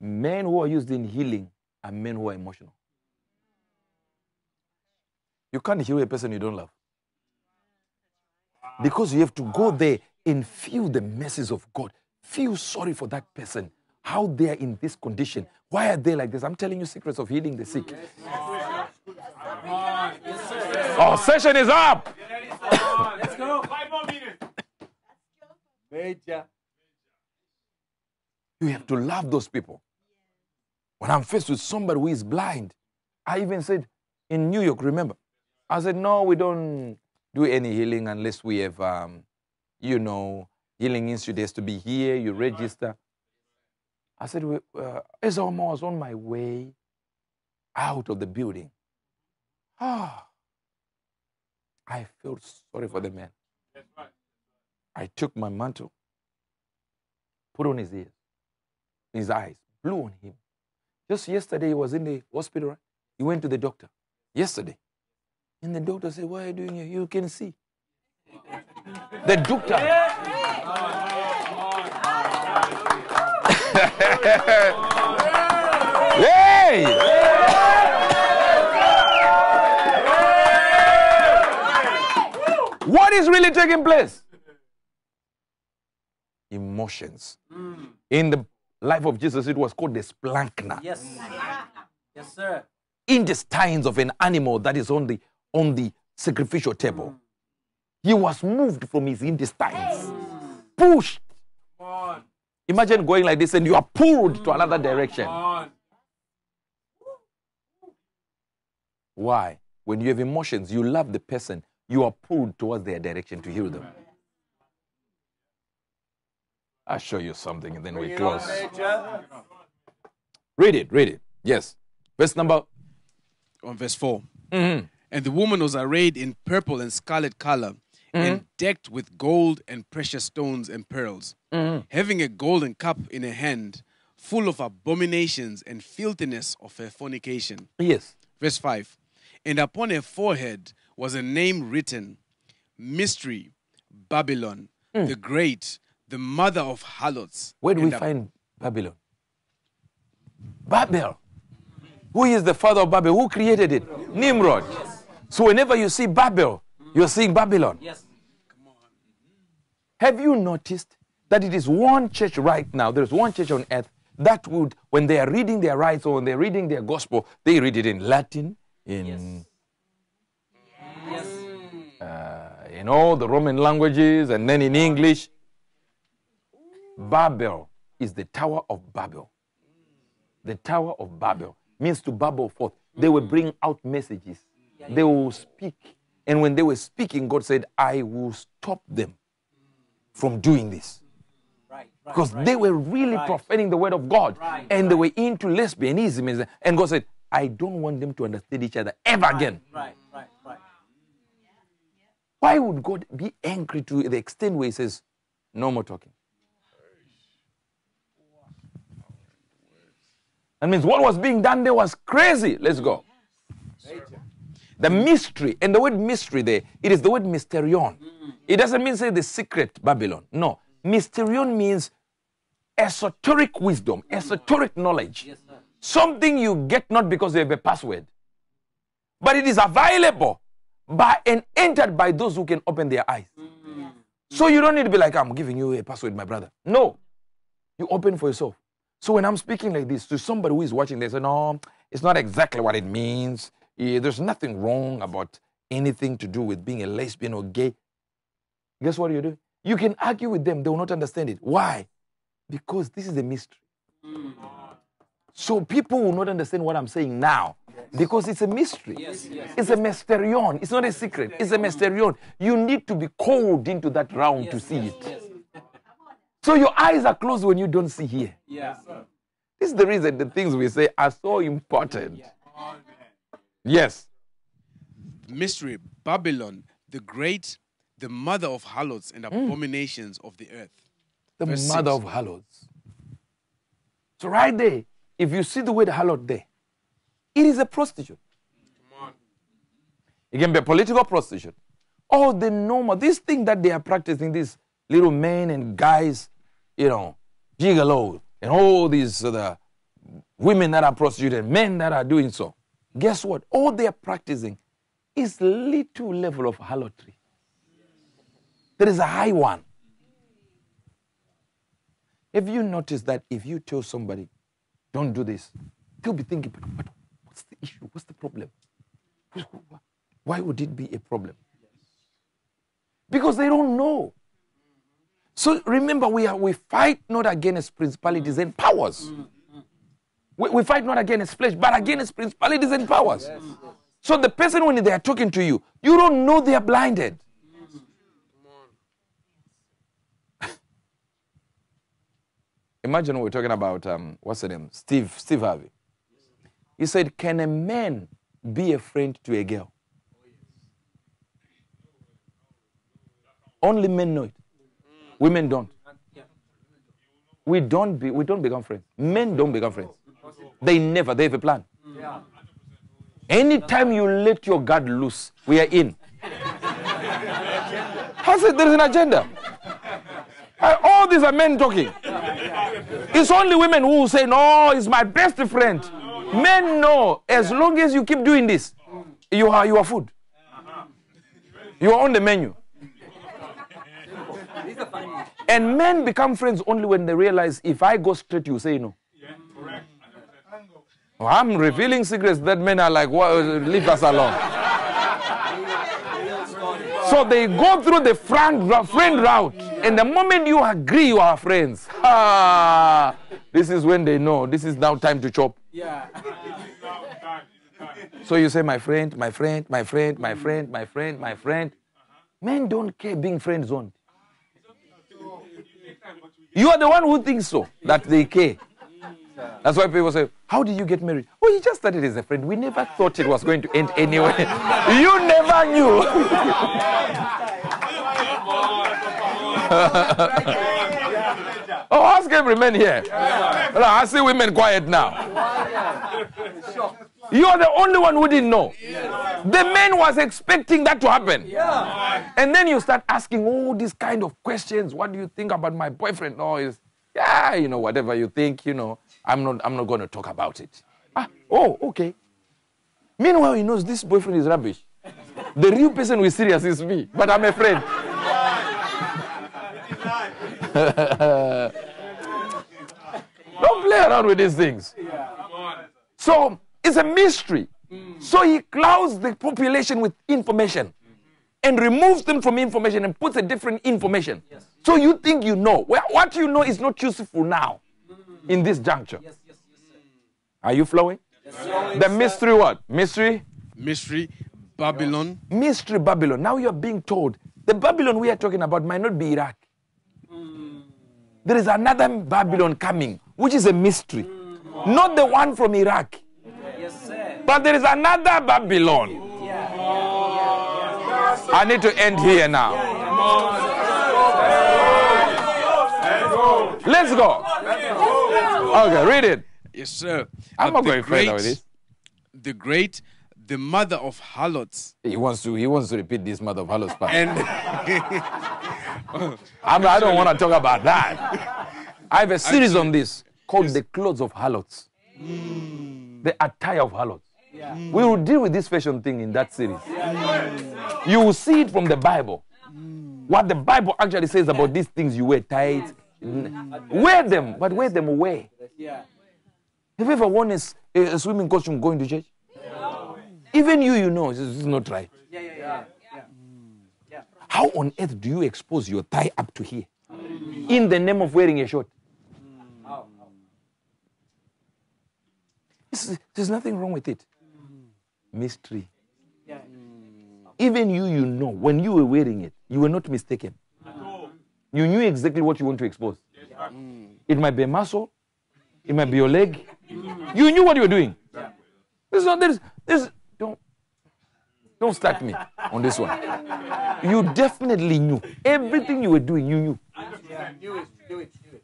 Men who are used in healing are men who are emotional. You can't heal a person you don't love. Because you have to go there and feel the mercies of God. Feel sorry for that person. How they are in this condition. Why are they like this? I'm telling you secrets of healing the sick. Our session is up. Let's go. Five more minutes. Major. You have to love those people. When I'm faced with somebody who is blind, I even said in New York, remember, I said, no, we don't do any healing unless we have, um, you know, healing institute has to be here, you register. I said, "We- uh, as I was on my way out of the building, ah, I felt sorry for the man. I took my mantle, put on his ears, his eyes, blew on him. Just yesterday, he was in the hospital. He went to the doctor. Yesterday. And the doctor said, Why are you doing here? You can see. The doctor. hey! What is really taking place? Emotions. Mm. In the life of Jesus, it was called the splanchna. Yes. Yes, sir. intestines of an animal that is on the on the sacrificial table. He was moved from his intestines, pushed. Come on. Imagine going like this and you are pulled to another direction. Why? When you have emotions, you love the person, you are pulled towards their direction to heal them. I'll show you something and then we close. Read it, read it. Yes. Verse number. On verse 4. Mhm. And the woman was arrayed in purple and scarlet color, mm-hmm. and decked with gold and precious stones and pearls, mm-hmm. having a golden cup in her hand, full of abominations and filthiness of her fornication. Yes. Verse 5 And upon her forehead was a name written Mystery, Babylon, mm. the Great, the mother of harlots. Where do we ab- find Babylon? Babel. Who is the father of Babel? Who created it? Nimrod. So whenever you see Babel, you're seeing Babylon. Yes. Have you noticed that it is one church right now? There's one church on earth that would, when they are reading their rites or when they're reading their gospel, they read it in Latin, in Yes. uh, in all the Roman languages, and then in English. Babel is the Tower of Babel. The Tower of Babel means to babble forth. They will bring out messages. They will speak. And when they were speaking, God said, I will stop them from doing this. Right. Right. Because right. they were really profaning the word of God. And they were into lesbianism. And God said, I don't want them to understand each other ever again. Right. Right. Right. Why would God be angry to the extent where He says, No more talking? That means what was being done there was crazy. Let's go. The mystery, and the word mystery there, it is the word mysterion. Mm-hmm. It doesn't mean say the secret Babylon. No. Mysterion means esoteric wisdom, mm-hmm. esoteric knowledge. Yes. Something you get not because you have a password, but it is available by and entered by those who can open their eyes. Mm-hmm. So you don't need to be like, I'm giving you a password, my brother. No. You open for yourself. So when I'm speaking like this to somebody who is watching, they say, No, it's not exactly what it means. Yeah, there's nothing wrong about anything to do with being a lesbian or gay. Guess what you do? You can argue with them, they will not understand it. Why? Because this is a mystery. So people will not understand what I'm saying now because it's a mystery. Yes, yes. It's a mysterion. It's not a secret. It's a mysterion. You need to be called into that realm to see it. Yes. So your eyes are closed when you don't see here. Yeah. This is the reason the things we say are so important. Yes. Mystery, Babylon, the great, the mother of harlots and hmm. abominations of the earth. The Verse mother six. of harlots. So right there, if you see the word harlot there, it is a prostitute. Come on. It can be a political prostitute. Or the normal, this thing that they are practicing, these little men and guys, you know, gigolo, and all these other women that are prostituted, men that are doing so. Guess what? All they are practicing is little level of harlotry. There is a high one. Have you noticed that if you tell somebody, don't do this, they'll be thinking, but, what's the issue? What's the problem? Why would it be a problem? Because they don't know. So remember, we, are, we fight not against principalities and powers. We, we fight not against flesh, but against principalities and powers. So the person, when they are talking to you, you don't know they are blinded. Imagine we're talking about um, what's the name? Steve Steve Harvey. He said, "Can a man be a friend to a girl?" Only men know it. Women don't. We don't be, we don't become friends. Men don't become friends. They never. They have a plan. Anytime you let your guard loose, we are in. I said there is an agenda. Uh, all these are men talking. It's only women who say, No, he's my best friend. Men know as long as you keep doing this, you are you are food. You are on the menu. And men become friends only when they realize if I go straight, you say no. Oh, I'm revealing secrets that men are like, well, leave us alone. So they go through the friend, friend route. And the moment you agree, you are friends. Ah, this is when they know this is now time to chop. Yeah. So you say, my friend, my friend, my friend, my friend, my friend, my friend. Men don't care being friend zoned. You are the one who thinks so, that they care. That's why people say, How did you get married? Oh, you just started as a friend. We never thought it was going to end anyway. you never knew. oh, ask every man here. Look, I see women quiet now. You are the only one who didn't know. The man was expecting that to happen. And then you start asking all these kind of questions. What do you think about my boyfriend? Oh, no, is yeah, you know, whatever you think, you know, I'm not I'm not going to talk about it. Ah, oh, okay. Meanwhile, he knows this boyfriend is rubbish. The real person who is serious is me, but I'm a friend. Don't play around with these things. So it's a mystery. So he clouds the population with information and removes them from information and puts a different information. So you think you know. Well, what you know is not useful now in this juncture. Yes, yes, yes, sir. Are you flowing? The mystery what? Mystery? Mystery, Babylon, Mystery Babylon. Now you're being told the Babylon we are talking about might not be Iraq. Hmm. There is another Babylon coming, which is a mystery. Hmm. Not the one from Iraq, Yes, sir. but there is another Babylon. Yeah. Yeah. I need to end here now. Let's go. Oh, okay, read it. yes, sir. I'm Uh, not going further with great- this. The great, the mother of harlots, He wants to. He wants to repeat this mother of harlots part. and I'm, I don't want to talk about that. I have a series on this called "The Clothes of Harlots," mm. the attire of harlots. Yeah. Mm. We will deal with this fashion thing in that series. You will see it from the Bible. Mm. What the Bible actually says about these things you wear tight. N- Wear them, but wear them where? Yeah. Have you ever worn a swimming costume going to church? Even you, you know, this is not right. Yeah. Yeah. Yeah. Yeah. How How on earth do you expose your thigh up to here? In the name of wearing a short. This is- There's nothing wrong with it. Mystery. Yeah. Even you, you know, when you were wearing it, you were not mistaken. You knew exactly what you want to expose. Mm. It might be a muscle, it might be your leg. You knew what you were doing. This is not this. This don't don't start me on this one. You definitely knew. Everything you were doing, you knew. Yeah. Do it. Do it. Do it.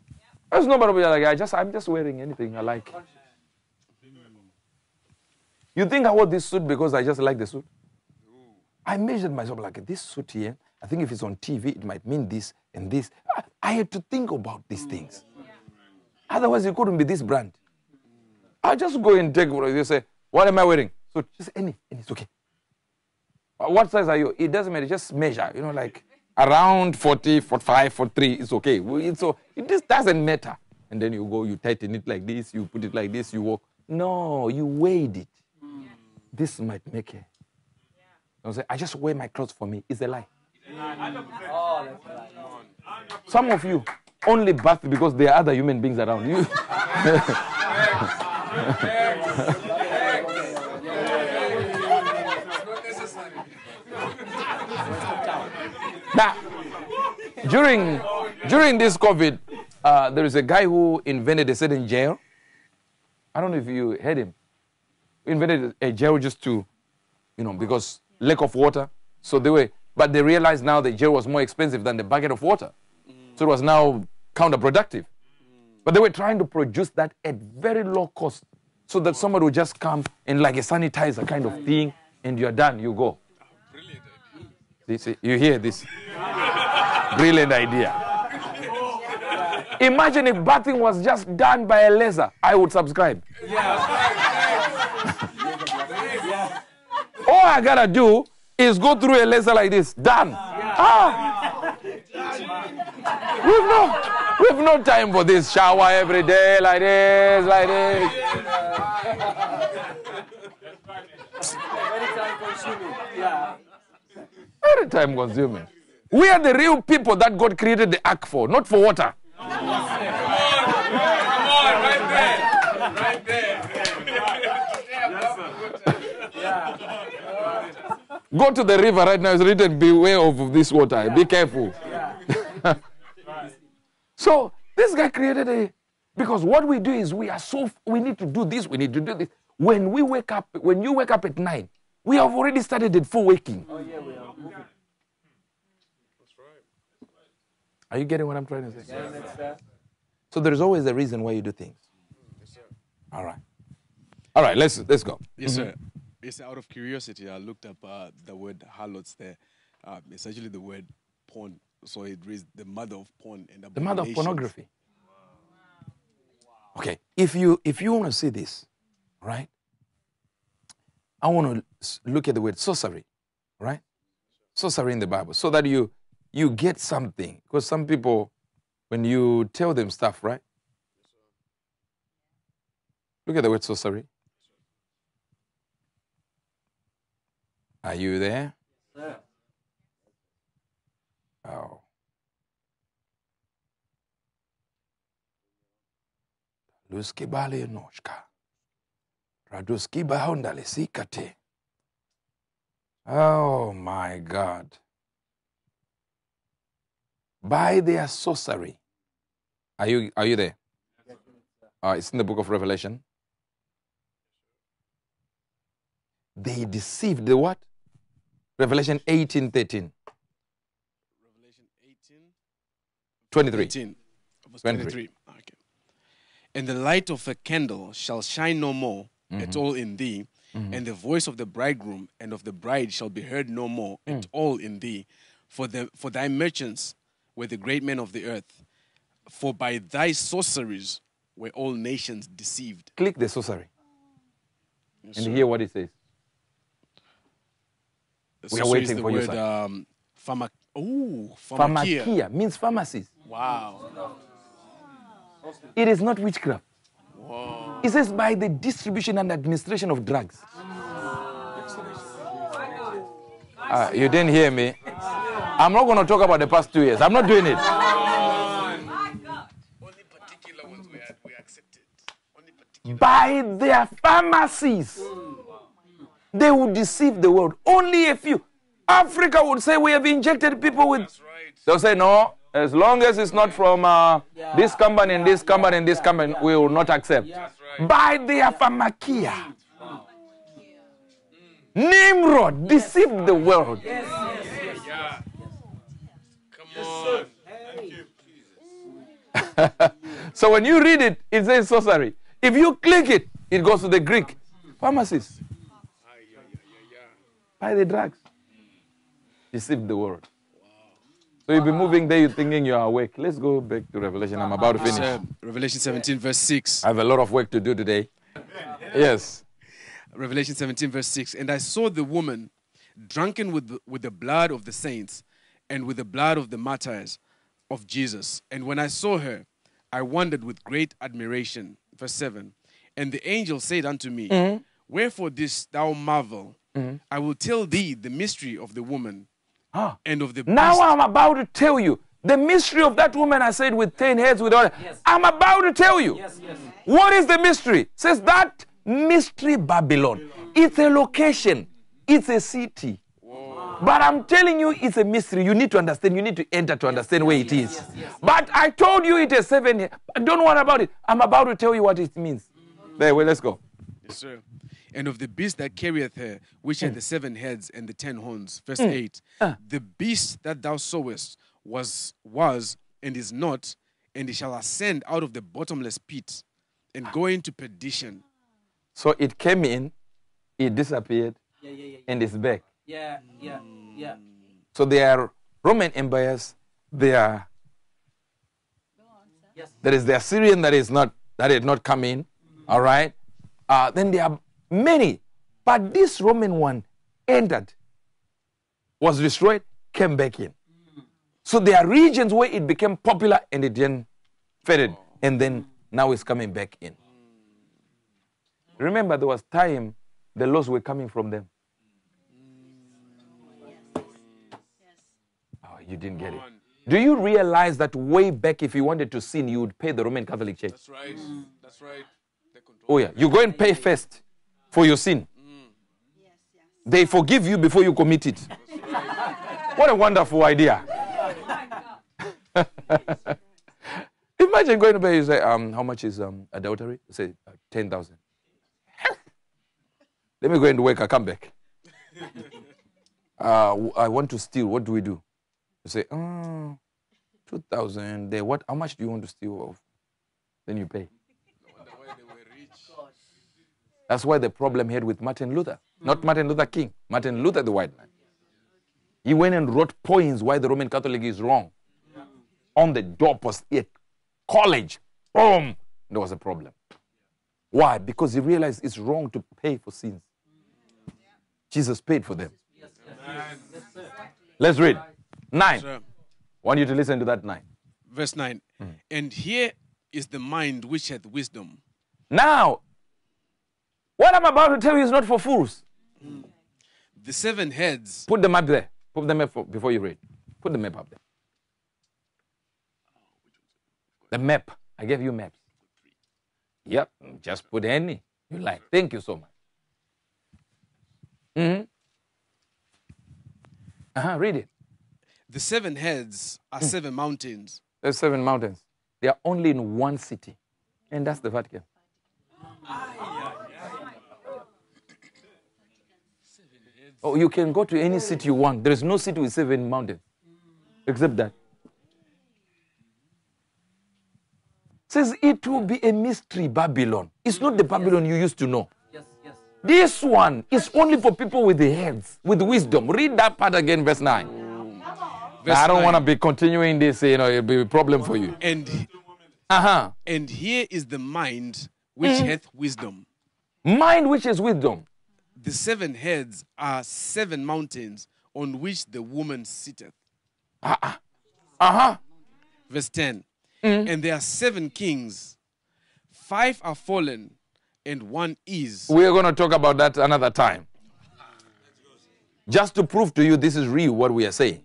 There's nobody like, I just I'm just wearing anything I like. You think I wore this suit because I just like the suit? I measured myself like this suit here. I think if it's on TV, it might mean this and this. I, I had to think about these things. Otherwise, it couldn't be this brand. I just go and take what you say. What am I wearing? So just any, and it's okay. Uh, What size are you? It doesn't matter. Just measure. You know, like around 40, 45, 43. It's okay. So it just doesn't matter. And then you go, you tighten it like this, you put it like this, you walk. No, you weighed it. This might make it. Don't say, I just wear my clothes for me. It's a lie. Oh, that's right. Some of you only bath because there are other human beings around you. now, during during this COVID, uh, there is a guy who invented a certain jail. I don't know if you heard him. He invented a jail just to, you know, because lack of water. So they were, but they realized now the jail was more expensive than the bucket of water. So it was now counterproductive. But they were trying to produce that at very low cost so that somebody would just come and like a sanitizer kind of thing and you're done, you go. See, you hear this? Brilliant idea. Imagine if bathing was just done by a laser. I would subscribe. All I gotta do is go through a laser like this. Done. Ah. We've no, we've no time for this shower every day like this, like this. Very time consuming. Yeah. Very time consuming. We are the real people that God created the ark for, not for water. Come on, come on, right there. Right there. Go to the river right now. It's written, beware of this water. Be careful. So this guy created a because what we do is we are so we need to do this, we need to do this. When we wake up, when you wake up at nine, we have already started at full waking. Oh yeah, we are moving. That's right. Are you getting what I'm trying to say? Yeah, that's. So there is always a reason why you do things. Yes, sir. All right. All right, let's let's go. Yes, sir. Yes, out of curiosity, I looked up uh, the word harlots there. Uh, it's actually the word porn. So it reads the mother of porn and The mother of pornography. Okay, if you if you want to see this, right? I want to look at the word sorcery, right? Sorcery in the Bible, so that you you get something. Because some people, when you tell them stuff, right? Look at the word sorcery. Are you there? Yeah. Oh. Luski bale noshka. Raduski bahondale sikate. Oh my God. By their sorcery. Are you are you there? Uh, it's in the book of Revelation. They deceived the what? Revelation 18, 13, Revelation 18, 23. 18, 23. 23. Okay. And the light of a candle shall shine no more Mm-hmm. at all in thee, and the voice of the bridegroom and of the bride shall be heard no more Mm. at all in thee. For, the, for thy merchants were the great men of the earth, for by thy sorceries were all nations deceived. Click the sorcery Yes, and sir. hear what it says. we are waiting the for you, word, sir. Um, pharma- Ooh, pharmakeia. Pharmakeia means pharmacies. Wow. It is not witchcraft. It says by the distribution and administration of drugs. Ah, you didn't hear me. I'm not going to talk about the past two years. I'm not doing it. Only particular ones we, we accepted. By their pharmacies, they would deceive the world. Only a few. Africa would say, We have injected people with. That's right. They'll say, No, as long as it's not from uh, this company and this company and this company, we will not accept. By their pharmakeia. Nimrod deceived the world. Yeah. Come on. So when you read it, it says sorcery. If you click it, it goes to the Greek pharmacist. Buy the drugs. Deceive the world. So you'll be moving there, you're thinking you're awake. Let's go back to Revelation. I'm about to finish. Uh, Revelation 17, verse 6. I have a lot of work to do today. Yes. Revelation 17, verse 6. And I saw the woman drunken with the, with the blood of the saints and with the blood of the martyrs of Jesus. And when I saw her, I wondered with great admiration. Verse 7. And the angel said unto me, Wherefore this thou marvel? I will tell thee the mystery of the woman Ah. and of the Now. I'm about to tell you the mystery of that woman I said with 10 heads with all. I'm about to tell you. Yes, yes. What is the mystery? Says that mystery Babylon. It's a location. It's a city. But I'm telling you, it's a mystery. You need to understand. You need to enter to understand where it is. But I told you it is seven. he- Don't worry about it. I'm about to tell you what it means. There, well, let's go. Yes, sir. And of the beast that carrieth her, which had mm. the seven heads and the ten horns. Verse mm. 8. Uh. The beast that thou sawest was, was, and is not, and it shall ascend out of the bottomless pit and go into perdition. So it came in, it disappeared, Yeah, yeah, yeah. and it's back. Yeah, yeah, yeah. So they are Roman empires. They are Yes. there is the Assyrian that is not that did not come in. Mm-hmm. All right. Uh, then there are many, but this Roman one entered, was destroyed, came back in. So there are regions where it became popular and it then faded, and then now it's coming back in. Remember, there was time the laws were coming from them. Oh, you didn't get it. Do you realize that way back, if you wanted to sin, you would pay the Roman Catholic Church? That's right. That's right. Oh, yeah. You go and pay first for your sin. They forgive you before you commit it. what a wonderful idea. Imagine going to pay, you say, um, how much is um, adultery? Say, uh, 10,000. Let me go and work, I come back. Uh, I want to steal, what do we do? You say, oh, 2,000. There, what, how much do you want to steal of? Then you pay. That's why the problem here with Martin Luther, not Martin Luther King, Martin Luther, the white man. He went and wrote poems why the Roman Catholic is wrong. On the doorpost at college, boom, there was a problem. Why? Because he realized it's wrong to pay for sins. Jesus paid for them. Let's read. Nine. Want you to listen to that nine. Verse 9. Hmm. And here is the mind which hath wisdom. Now, what I'm about to tell you is not for fools. The seven heads Put the map there. Put the map for, before you read. Put the map up there. The map. I gave you maps. Yep. Just put any you like. Thank you so much. Mm-hmm. Uh-huh. Read it. The seven heads are seven mountains. There's seven mountains. They are only in one city, and that's the Vatican. Oh, you can go to any city you want. There is no city with seven mountains, except that. Says it will be a mystery, Babylon. It's not the Babylon you used to know. Yes, yes. This one is only for people with the heads, with wisdom. Read that part again, verse 9. Verse I don't want to be continuing this, you know, it'll be a problem for you. And Uh huh. and here is the mind which hath wisdom. Mind which is wisdom. The seven heads are seven mountains on which the woman sitteth. Uh huh. Verse 10. And there are seven kings, five are fallen, and one is. We are going to talk about that another time. Just to prove to you this is real what we are saying.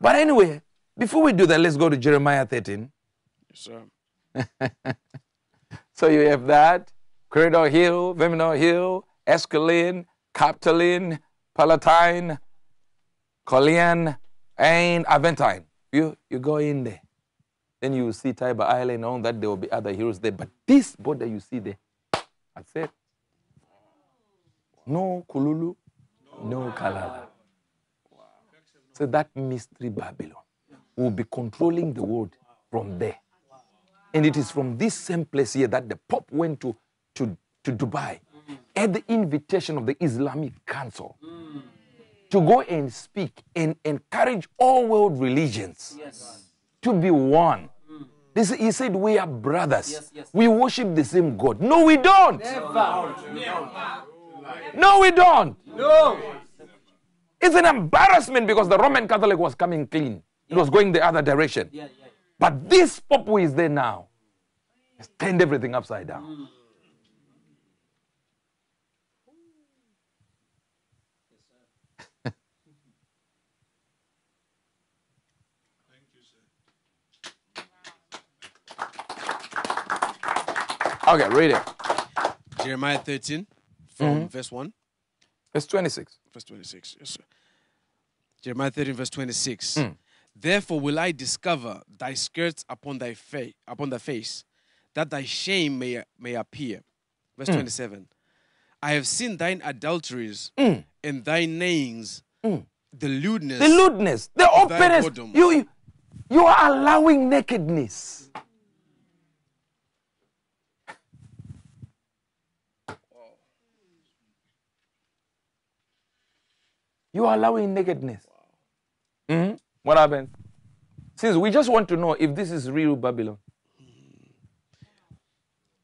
But anyway, before we do that, let's go to Jeremiah 13. Yes, sir. So you have that Corridor Hill, Viminal Hill, Esquiline, Capitoline, Palatine, Caelian, and Aventine. You, you go in there. Then you will see Tiber Island, on that there will be other heroes there. But this border you see there, that's it. No Kululu, no Kalala. So that mystery Babylon will be controlling the world from there. And it is from this same place here that the Pope went to, to, to Dubai at the invitation of the Islamic Council to go and speak and encourage all world religions yes. to be one. Mm. This, he said, We are brothers. Yes, yes. We worship the same God. No, we don't. No, we don't. No. It's an embarrassment because the Roman Catholic was coming clean. It was going the other direction. Yeah, yeah. But this Pope who is there now has turned everything upside down. Mm. Okay, read it. Jeremiah 13 from Mm-hmm. verse 1, Verse 26. verse 26. Yes, sir. Jeremiah 13, verse 26. Mm. Therefore will I discover thy skirts upon thy face, upon thy face, that thy shame may, may appear. Mm. Verse 27. I have seen thine adulteries Mm. and thy nayings, the lewdness. The lewdness, the openness. You, you, you are allowing nakedness. You are allowing nakedness. Mhm. What happened? Since we just want to know if this is real Babylon.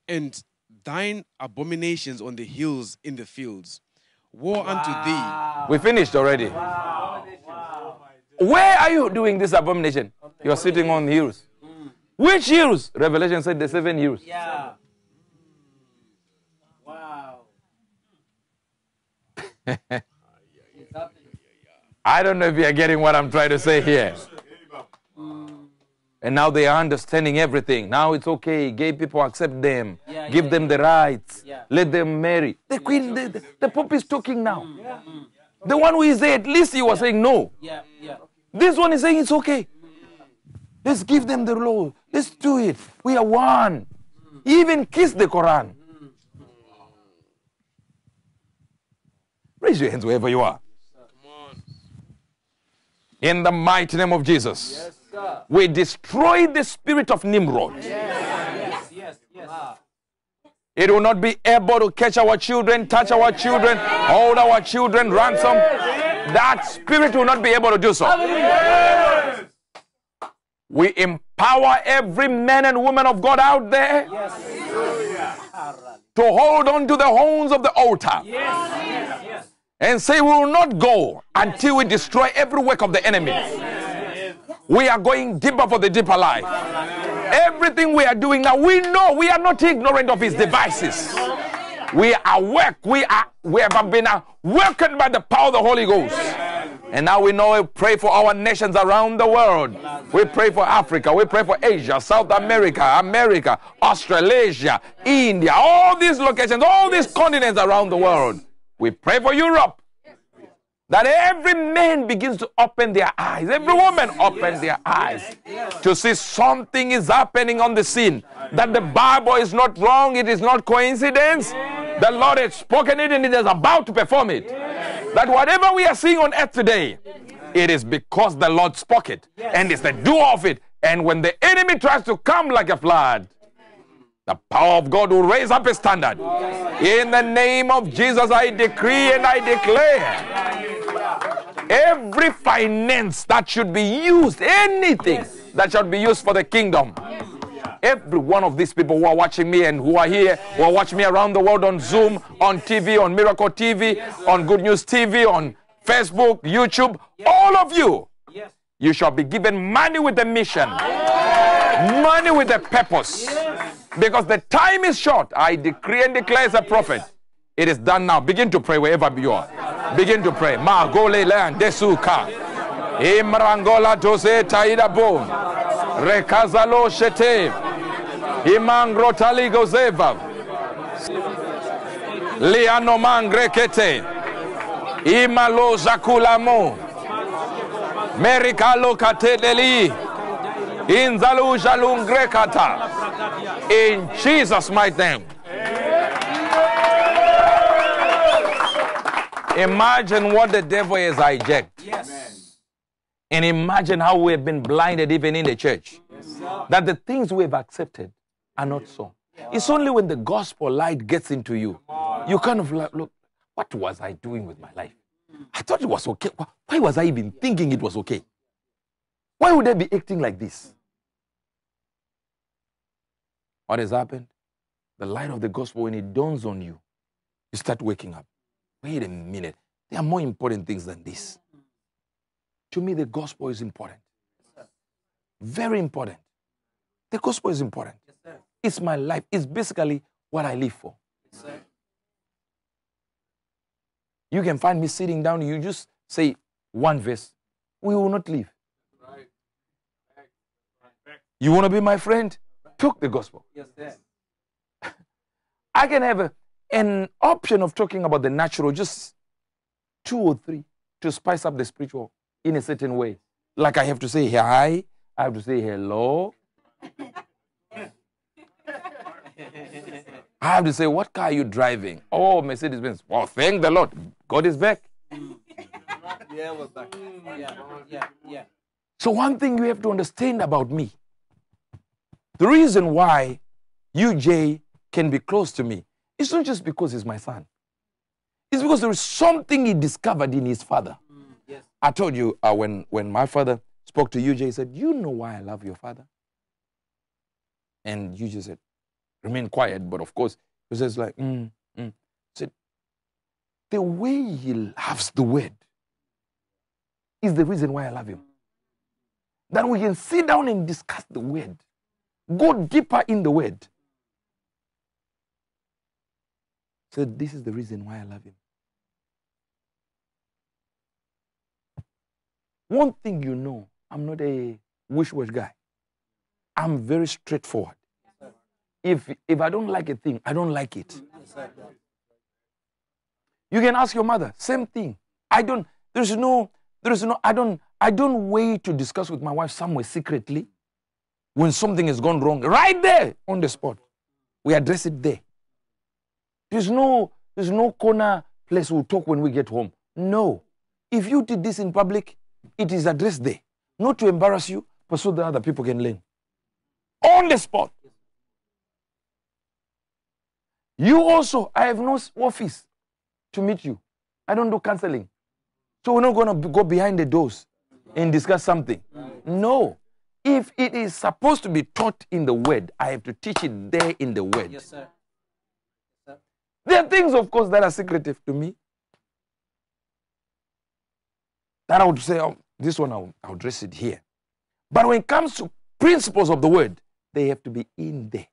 and thine abominations on the hills in the fields. Woe unto thee. We finished already. Where are you doing this abomination? You're sitting on hills. Which hills? Revelation said the seven hills. Yeah. Wow. I don't know if you're getting what I'm trying to say here. And now they are understanding everything. Now it's okay. Gay people accept them. Yeah, Give yeah, them the rights. Yeah. Let them marry. The queen, the, the, the Pope is talking now. Mm, mm, mm. The one who is there, at least he was saying no. Yeah, yeah. This one is saying it's okay. Let's give them the law. Let's do it. We are one. Even kiss the Quran. Raise your hands wherever you are. In the mighty name of Jesus, we destroy the spirit of Nimrod. Yes, yes, yes. Ah. It will not be able to catch our children, touch our children, hold our children ransom. That spirit will not be able to do so. We empower every man and woman of God out there to hold on to the horns of the altar and say, We will not go until we destroy every work of the enemy. We are going deeper for the deeper life. Everything we are doing now, we know we are not ignorant of his devices. We are work, we are we have been awakened by the power of the Holy Ghost. And now we know we pray for our nations around the world. We pray for Africa, we pray for Asia, South America, America, Australasia, India, all these locations, all these continents around the world. We pray for Europe. That every man begins to open their eyes, every woman opens their eyes to see something is happening on the scene. That the Bible is not wrong, it is not coincidence. The Lord has spoken it and it is about to perform it. That whatever we are seeing on earth today, it is because the Lord spoke it and it's the doer of it. And when the enemy tries to come like a flood, the power of God will raise up a standard. In the name of Jesus, I decree and I declare every finance that should be used, anything that should be used for the kingdom. Every one of these people who are watching me and who are here, who are watching me around the world on Zoom, on TV, on Miracle TV, on Good News TV, on Facebook, YouTube, all of you, you shall be given money with a mission, money with a purpose. Because the time is short. I decree and declare as a prophet. It is done now. Begin to pray wherever you are. Begin to pray. Ma gole lean desuka. Imrangola dose taida bom. Rekazalo shete. Imangro taligo zeva. Liano mangrekete. Imalo zakulamo. Merikalo kateleli. In Jesus' mighty name. Imagine what the devil has hijacked. Yes. And imagine how we have been blinded even in the church. That the things we have accepted are not so. It's only when the gospel light gets into you, you kind of like, look, what was I doing with my life? I thought it was okay. Why was I even thinking it was okay? Why would I be acting like this? What has happened? The light of the gospel, when it dawns on you, you start waking up. Wait a minute. There are more important things than this. To me, the gospel is important. Very important. The gospel is important. Yes. It's my life. It's basically what I live for. Yes. You can find me sitting down, you just say one verse. We will not leave. You want to be my friend? Talk the gospel. Yes, sir. I can have a, an option of talking about the natural, just two or three to spice up the spiritual in a certain way. Like I have to say hi, I have to say hello. I have to say, what car are you driving? Oh, Mercedes Benz. Well, thank the Lord. God is back. Yeah, was back. Yeah, yeah, yeah. So, one thing you have to understand about me the reason why UJ can be close to me is not just because he's my son, it's because there is something he discovered in his father. Yes. I told you uh, when, when my father spoke to UJ, he said, You know why I love your father? And UJ said, Remain quiet, but of course, he says, like, mm, mm. said, The way he loves the word is the reason why I love him that we can sit down and discuss the word, go deeper in the word. So, this is the reason why I love him. One thing you know, I'm not a wish wish guy. I'm very straightforward. If, if I don't like a thing, I don't like it. You can ask your mother, same thing. I don't, there's no, there's no, I don't, I don't wait to discuss with my wife somewhere secretly when something has gone wrong. Right there on the spot. We address it there. There's no, there's no corner place we'll talk when we get home. No. If you did this in public, it is addressed there. Not to embarrass you, but so that other people can learn. On the spot. You also, I have no office to meet you. I don't do counseling. So we're not going to go behind the doors and discuss something. No. If it is supposed to be taught in the word, I have to teach it there in the word. Yes, sir. There are things, of course, that are secretive to me. That I would say, oh, this one, I'll, I'll address it here. But when it comes to principles of the word, they have to be in there.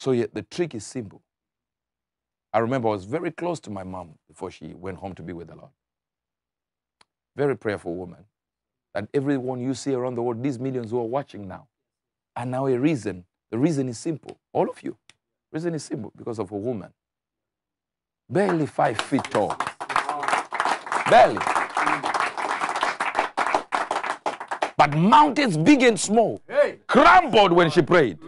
So, yet the trick is simple. I remember I was very close to my mom before she went home to be with the Lord. Very prayerful woman. That everyone you see around the world, these millions who are watching now, are now a reason. The reason is simple. All of you. Reason is simple because of a woman. Barely five feet tall. Barely. But mountains big and small Hey. crumbled when she prayed.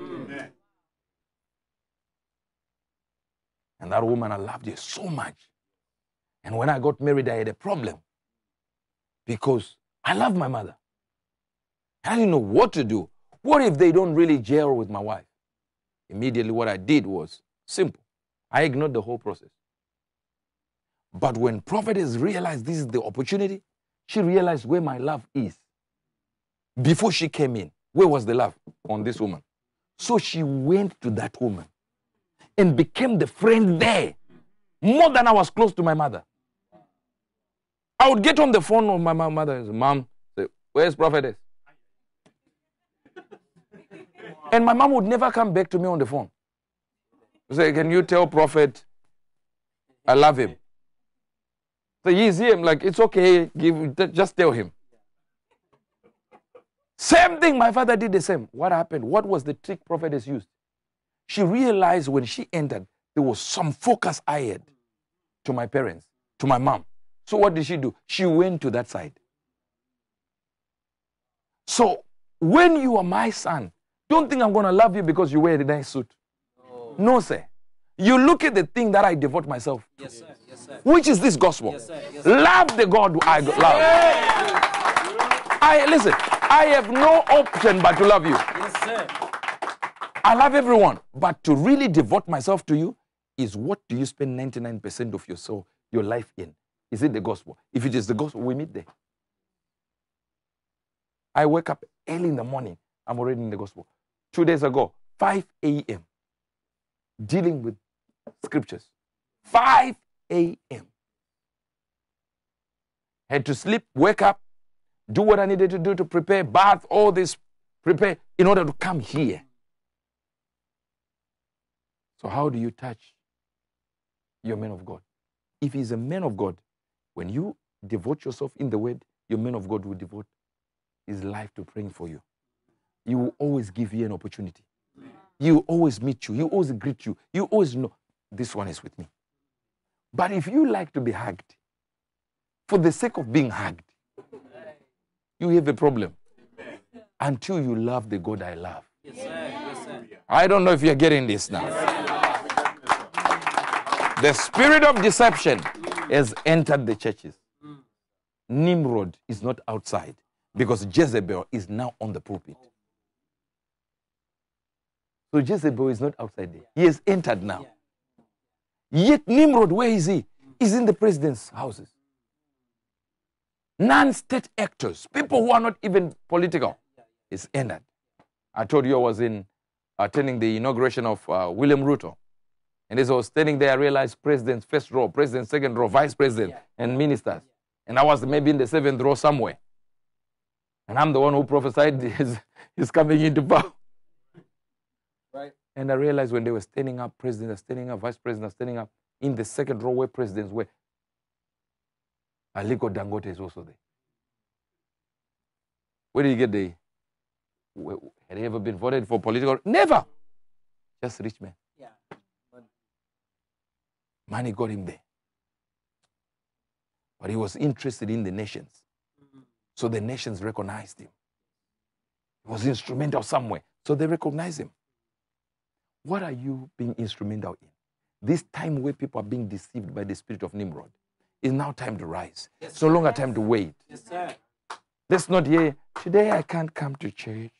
And that woman, I loved her so much. And when I got married, I had a problem because I love my mother. I didn't know what to do. What if they don't really gel with my wife? Immediately, what I did was simple. I ignored the whole process. But when prophetess realized this is the opportunity, she realized where my love is. Before she came in, where was the love on this woman? So she went to that woman and became the friend there more than I was close to my mother. I would get on the phone with my mo- mother and say, Mom, where's prophetess? And my mom would never come back to me on the phone. Say, can you tell prophet I love him? So he's here. I'm like, it's okay. Give, just tell him. Same thing. My father did the same. What happened? What was the trick prophetess used? She realized when she entered, there was some focus I had to my parents, to my mom. So what did she do? She went to that side. So when you are my son, don't think I'm going to love you because you wear a nice suit. Oh. No, sir. You look at the thing that I devote myself to, Yes, sir. Yes, sir. which is this gospel. Yes, sir. Yes, sir. Love the God I love. I listen. I have no option but to love you. Yes, sir. I love everyone, but to really devote myself to you is what do you spend 99% of your soul, your life in? Is it the gospel? If it is the gospel, we meet there. I wake up early in the morning. I'm already in the gospel. Two days ago, 5 a.m., dealing with scriptures. 5 a.m. Had to sleep, wake up, do what I needed to do to prepare, bath, all this, prepare in order to come here. So, how do you touch your man of God? If he's a man of God, when you devote yourself in the word, your man of God will devote his life to praying for you. He will always give you an opportunity. He will always meet you. He will always greet you. You always know this one is with me. But if you like to be hugged, for the sake of being hugged, you have a problem until you love the God I love. Yes, sir. Yes, sir. I don't know if you're getting this now. The spirit of deception has entered the churches. Nimrod is not outside because Jezebel is now on the pulpit. So Jezebel is not outside there. He has entered now. Yet Nimrod, where is he? He's in the president's houses. Non state actors, people who are not even political, is entered. I told you I was in attending the inauguration of uh, William Ruto. And as I was standing there, I realized president first row, president second row, vice president, and ministers. And I was maybe in the seventh row somewhere. And I'm the one who prophesied is, is coming into power. Right. And I realized when they were standing up, presidents are standing up, vice presidents are standing up, in the second row where presidents were, Aliko Dangote is also there. Where did he get the? Had he ever been voted for political? Never. Just rich man. Money got him there. But he was interested in the nations. Mm-hmm. So the nations recognized him. He was instrumental somewhere. So they recognized him. What are you being instrumental in? This time where people are being deceived by the spirit of Nimrod. It's now time to rise. It's no longer time to wait. Yes, sir. Let's not here. today I can't come to church.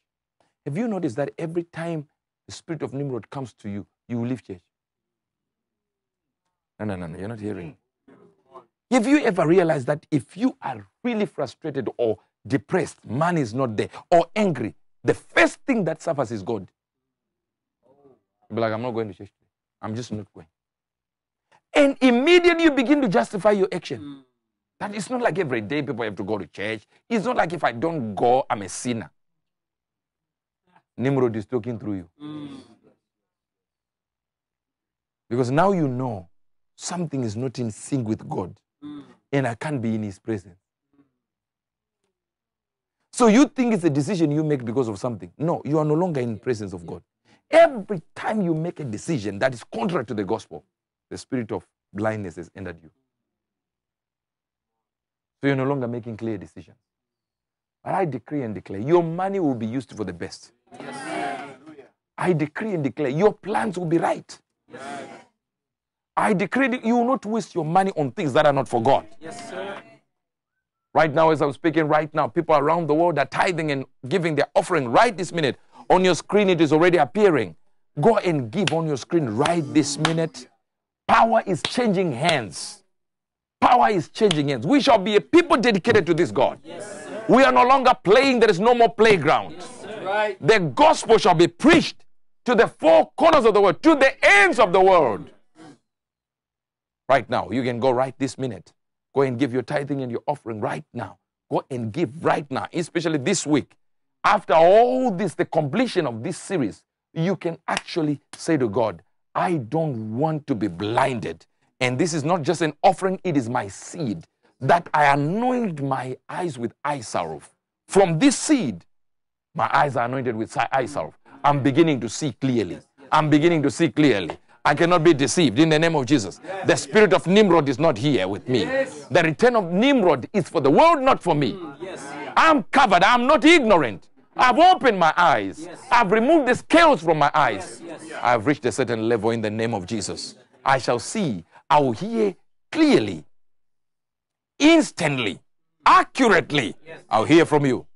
Have you noticed that every time the spirit of Nimrod comes to you, you will leave church? No, no, no, no, you're not hearing. Mm. Have you ever realized that if you are really frustrated or depressed, man is not there, or angry, the first thing that suffers is God? You'll be like, I'm not going to church today. I'm just not going. And immediately you begin to justify your action. Mm. That it's not like every day people have to go to church. It's not like if I don't go, I'm a sinner. Nimrod is talking through you. Mm. Because now you know something is not in sync with God. Mm. And I can't be in his presence. So you think it's a decision you make because of something. No, you are no longer in the presence of God. Every time you make a decision that is contrary to the gospel, the spirit of blindness has entered you. So you're no longer making clear decisions. But I decree and declare your money will be used for the best. I decree and declare your plans will be right. I decree that you will not waste your money on things that are not for God. Yes, sir. Right now, as I'm speaking right now, people around the world are tithing and giving their offering right this minute. On your screen, it is already appearing. Go and give on your screen right this minute. Power is changing hands. Power is changing hands. We shall be a people dedicated to this God. Yes, We are no longer playing, there is no more playground. Yes, Right. The gospel shall be preached to the four corners of the world, to the ends of the world. Right now, you can go right this minute. Go and give your tithing and your offering right now. Go and give right now, especially this week. After all this, the completion of this series, you can actually say to God, I don't want to be blinded. And this is not just an offering, it is my seed that I anoint my eyes with eye salve. From this seed, my eyes are anointed with eye salve. I'm beginning to see clearly. I'm beginning to see clearly. I cannot be deceived in the name of Jesus. The spirit of Nimrod is not here with me. The return of Nimrod is for the world, not for me. Mm, yes. I'm covered. I'm not ignorant. I've opened my eyes. I've removed the scales from my eyes. Yes. I've reached a certain level in the name of Jesus. I shall see. I will hear clearly, instantly, accurately. I'll hear from you.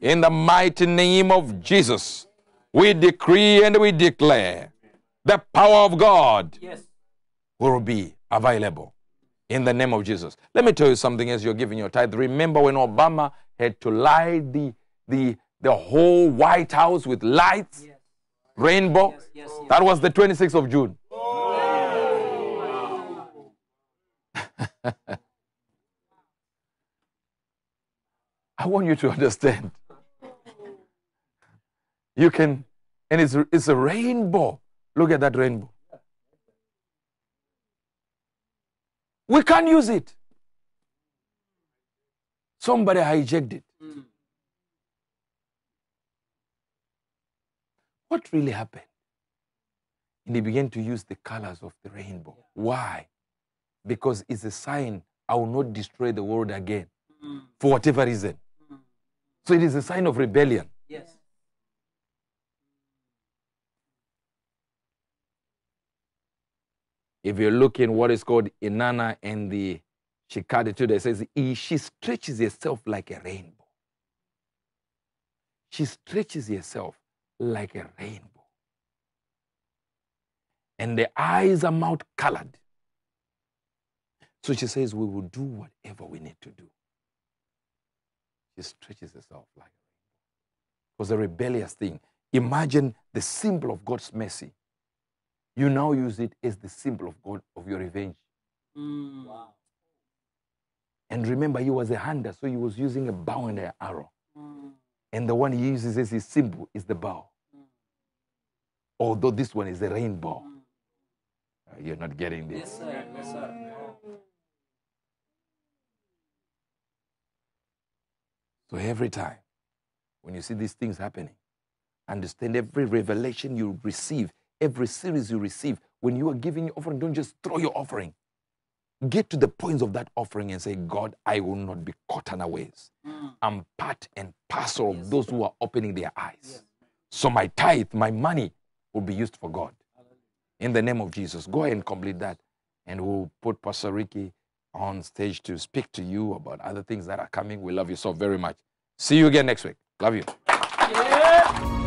In the mighty name of Jesus, we decree and we declare the power of God Yes. will be available in the name of Jesus. Let me tell you something as you're giving your tithe. Remember when Obama had to light the, the, the whole White House with lights, Yes. rainbow? Yes. That was the 26th of June. I want you to understand. You can, and it's, it's a rainbow. Look at that rainbow. We can't use it. Somebody hijacked it. What really happened? And they began to use the colors of the rainbow. Why? Because it's a sign I will not destroy the world again for whatever reason. So it is a sign of rebellion. Yes. If you look in what is called Inanna and the Shikadi today, it says she stretches herself like a rainbow. She stretches herself like a rainbow. And the eyes are mouth colored. So she says, We will do whatever we need to do. She stretches herself like a rainbow. It was a rebellious thing. Imagine the symbol of God's mercy you now use it as the symbol of God of your revenge. Mm. Wow. And remember, he was a hunter, so he was using a bow and an arrow. Mm. And the one he uses as his symbol is the bow. Mm. Although this one is a rainbow. Mm. Uh, You're not getting this. Yes, sir. Yes, sir. So every time when you see these things happening, understand every revelation you receive, every series you receive, when you are giving your offering, don't just throw your offering. Get to the points of that offering and say, God, I will not be caught unawares. Mm. I'm part and parcel of Yes. those who are opening their eyes. Yes. So my tithe, my money will be used for God. In the name of Jesus. Go ahead and complete that. And we'll put Pastor Ricky on stage to speak to you about other things that are coming. We love you so very much. See you again next week. Love you. Yeah.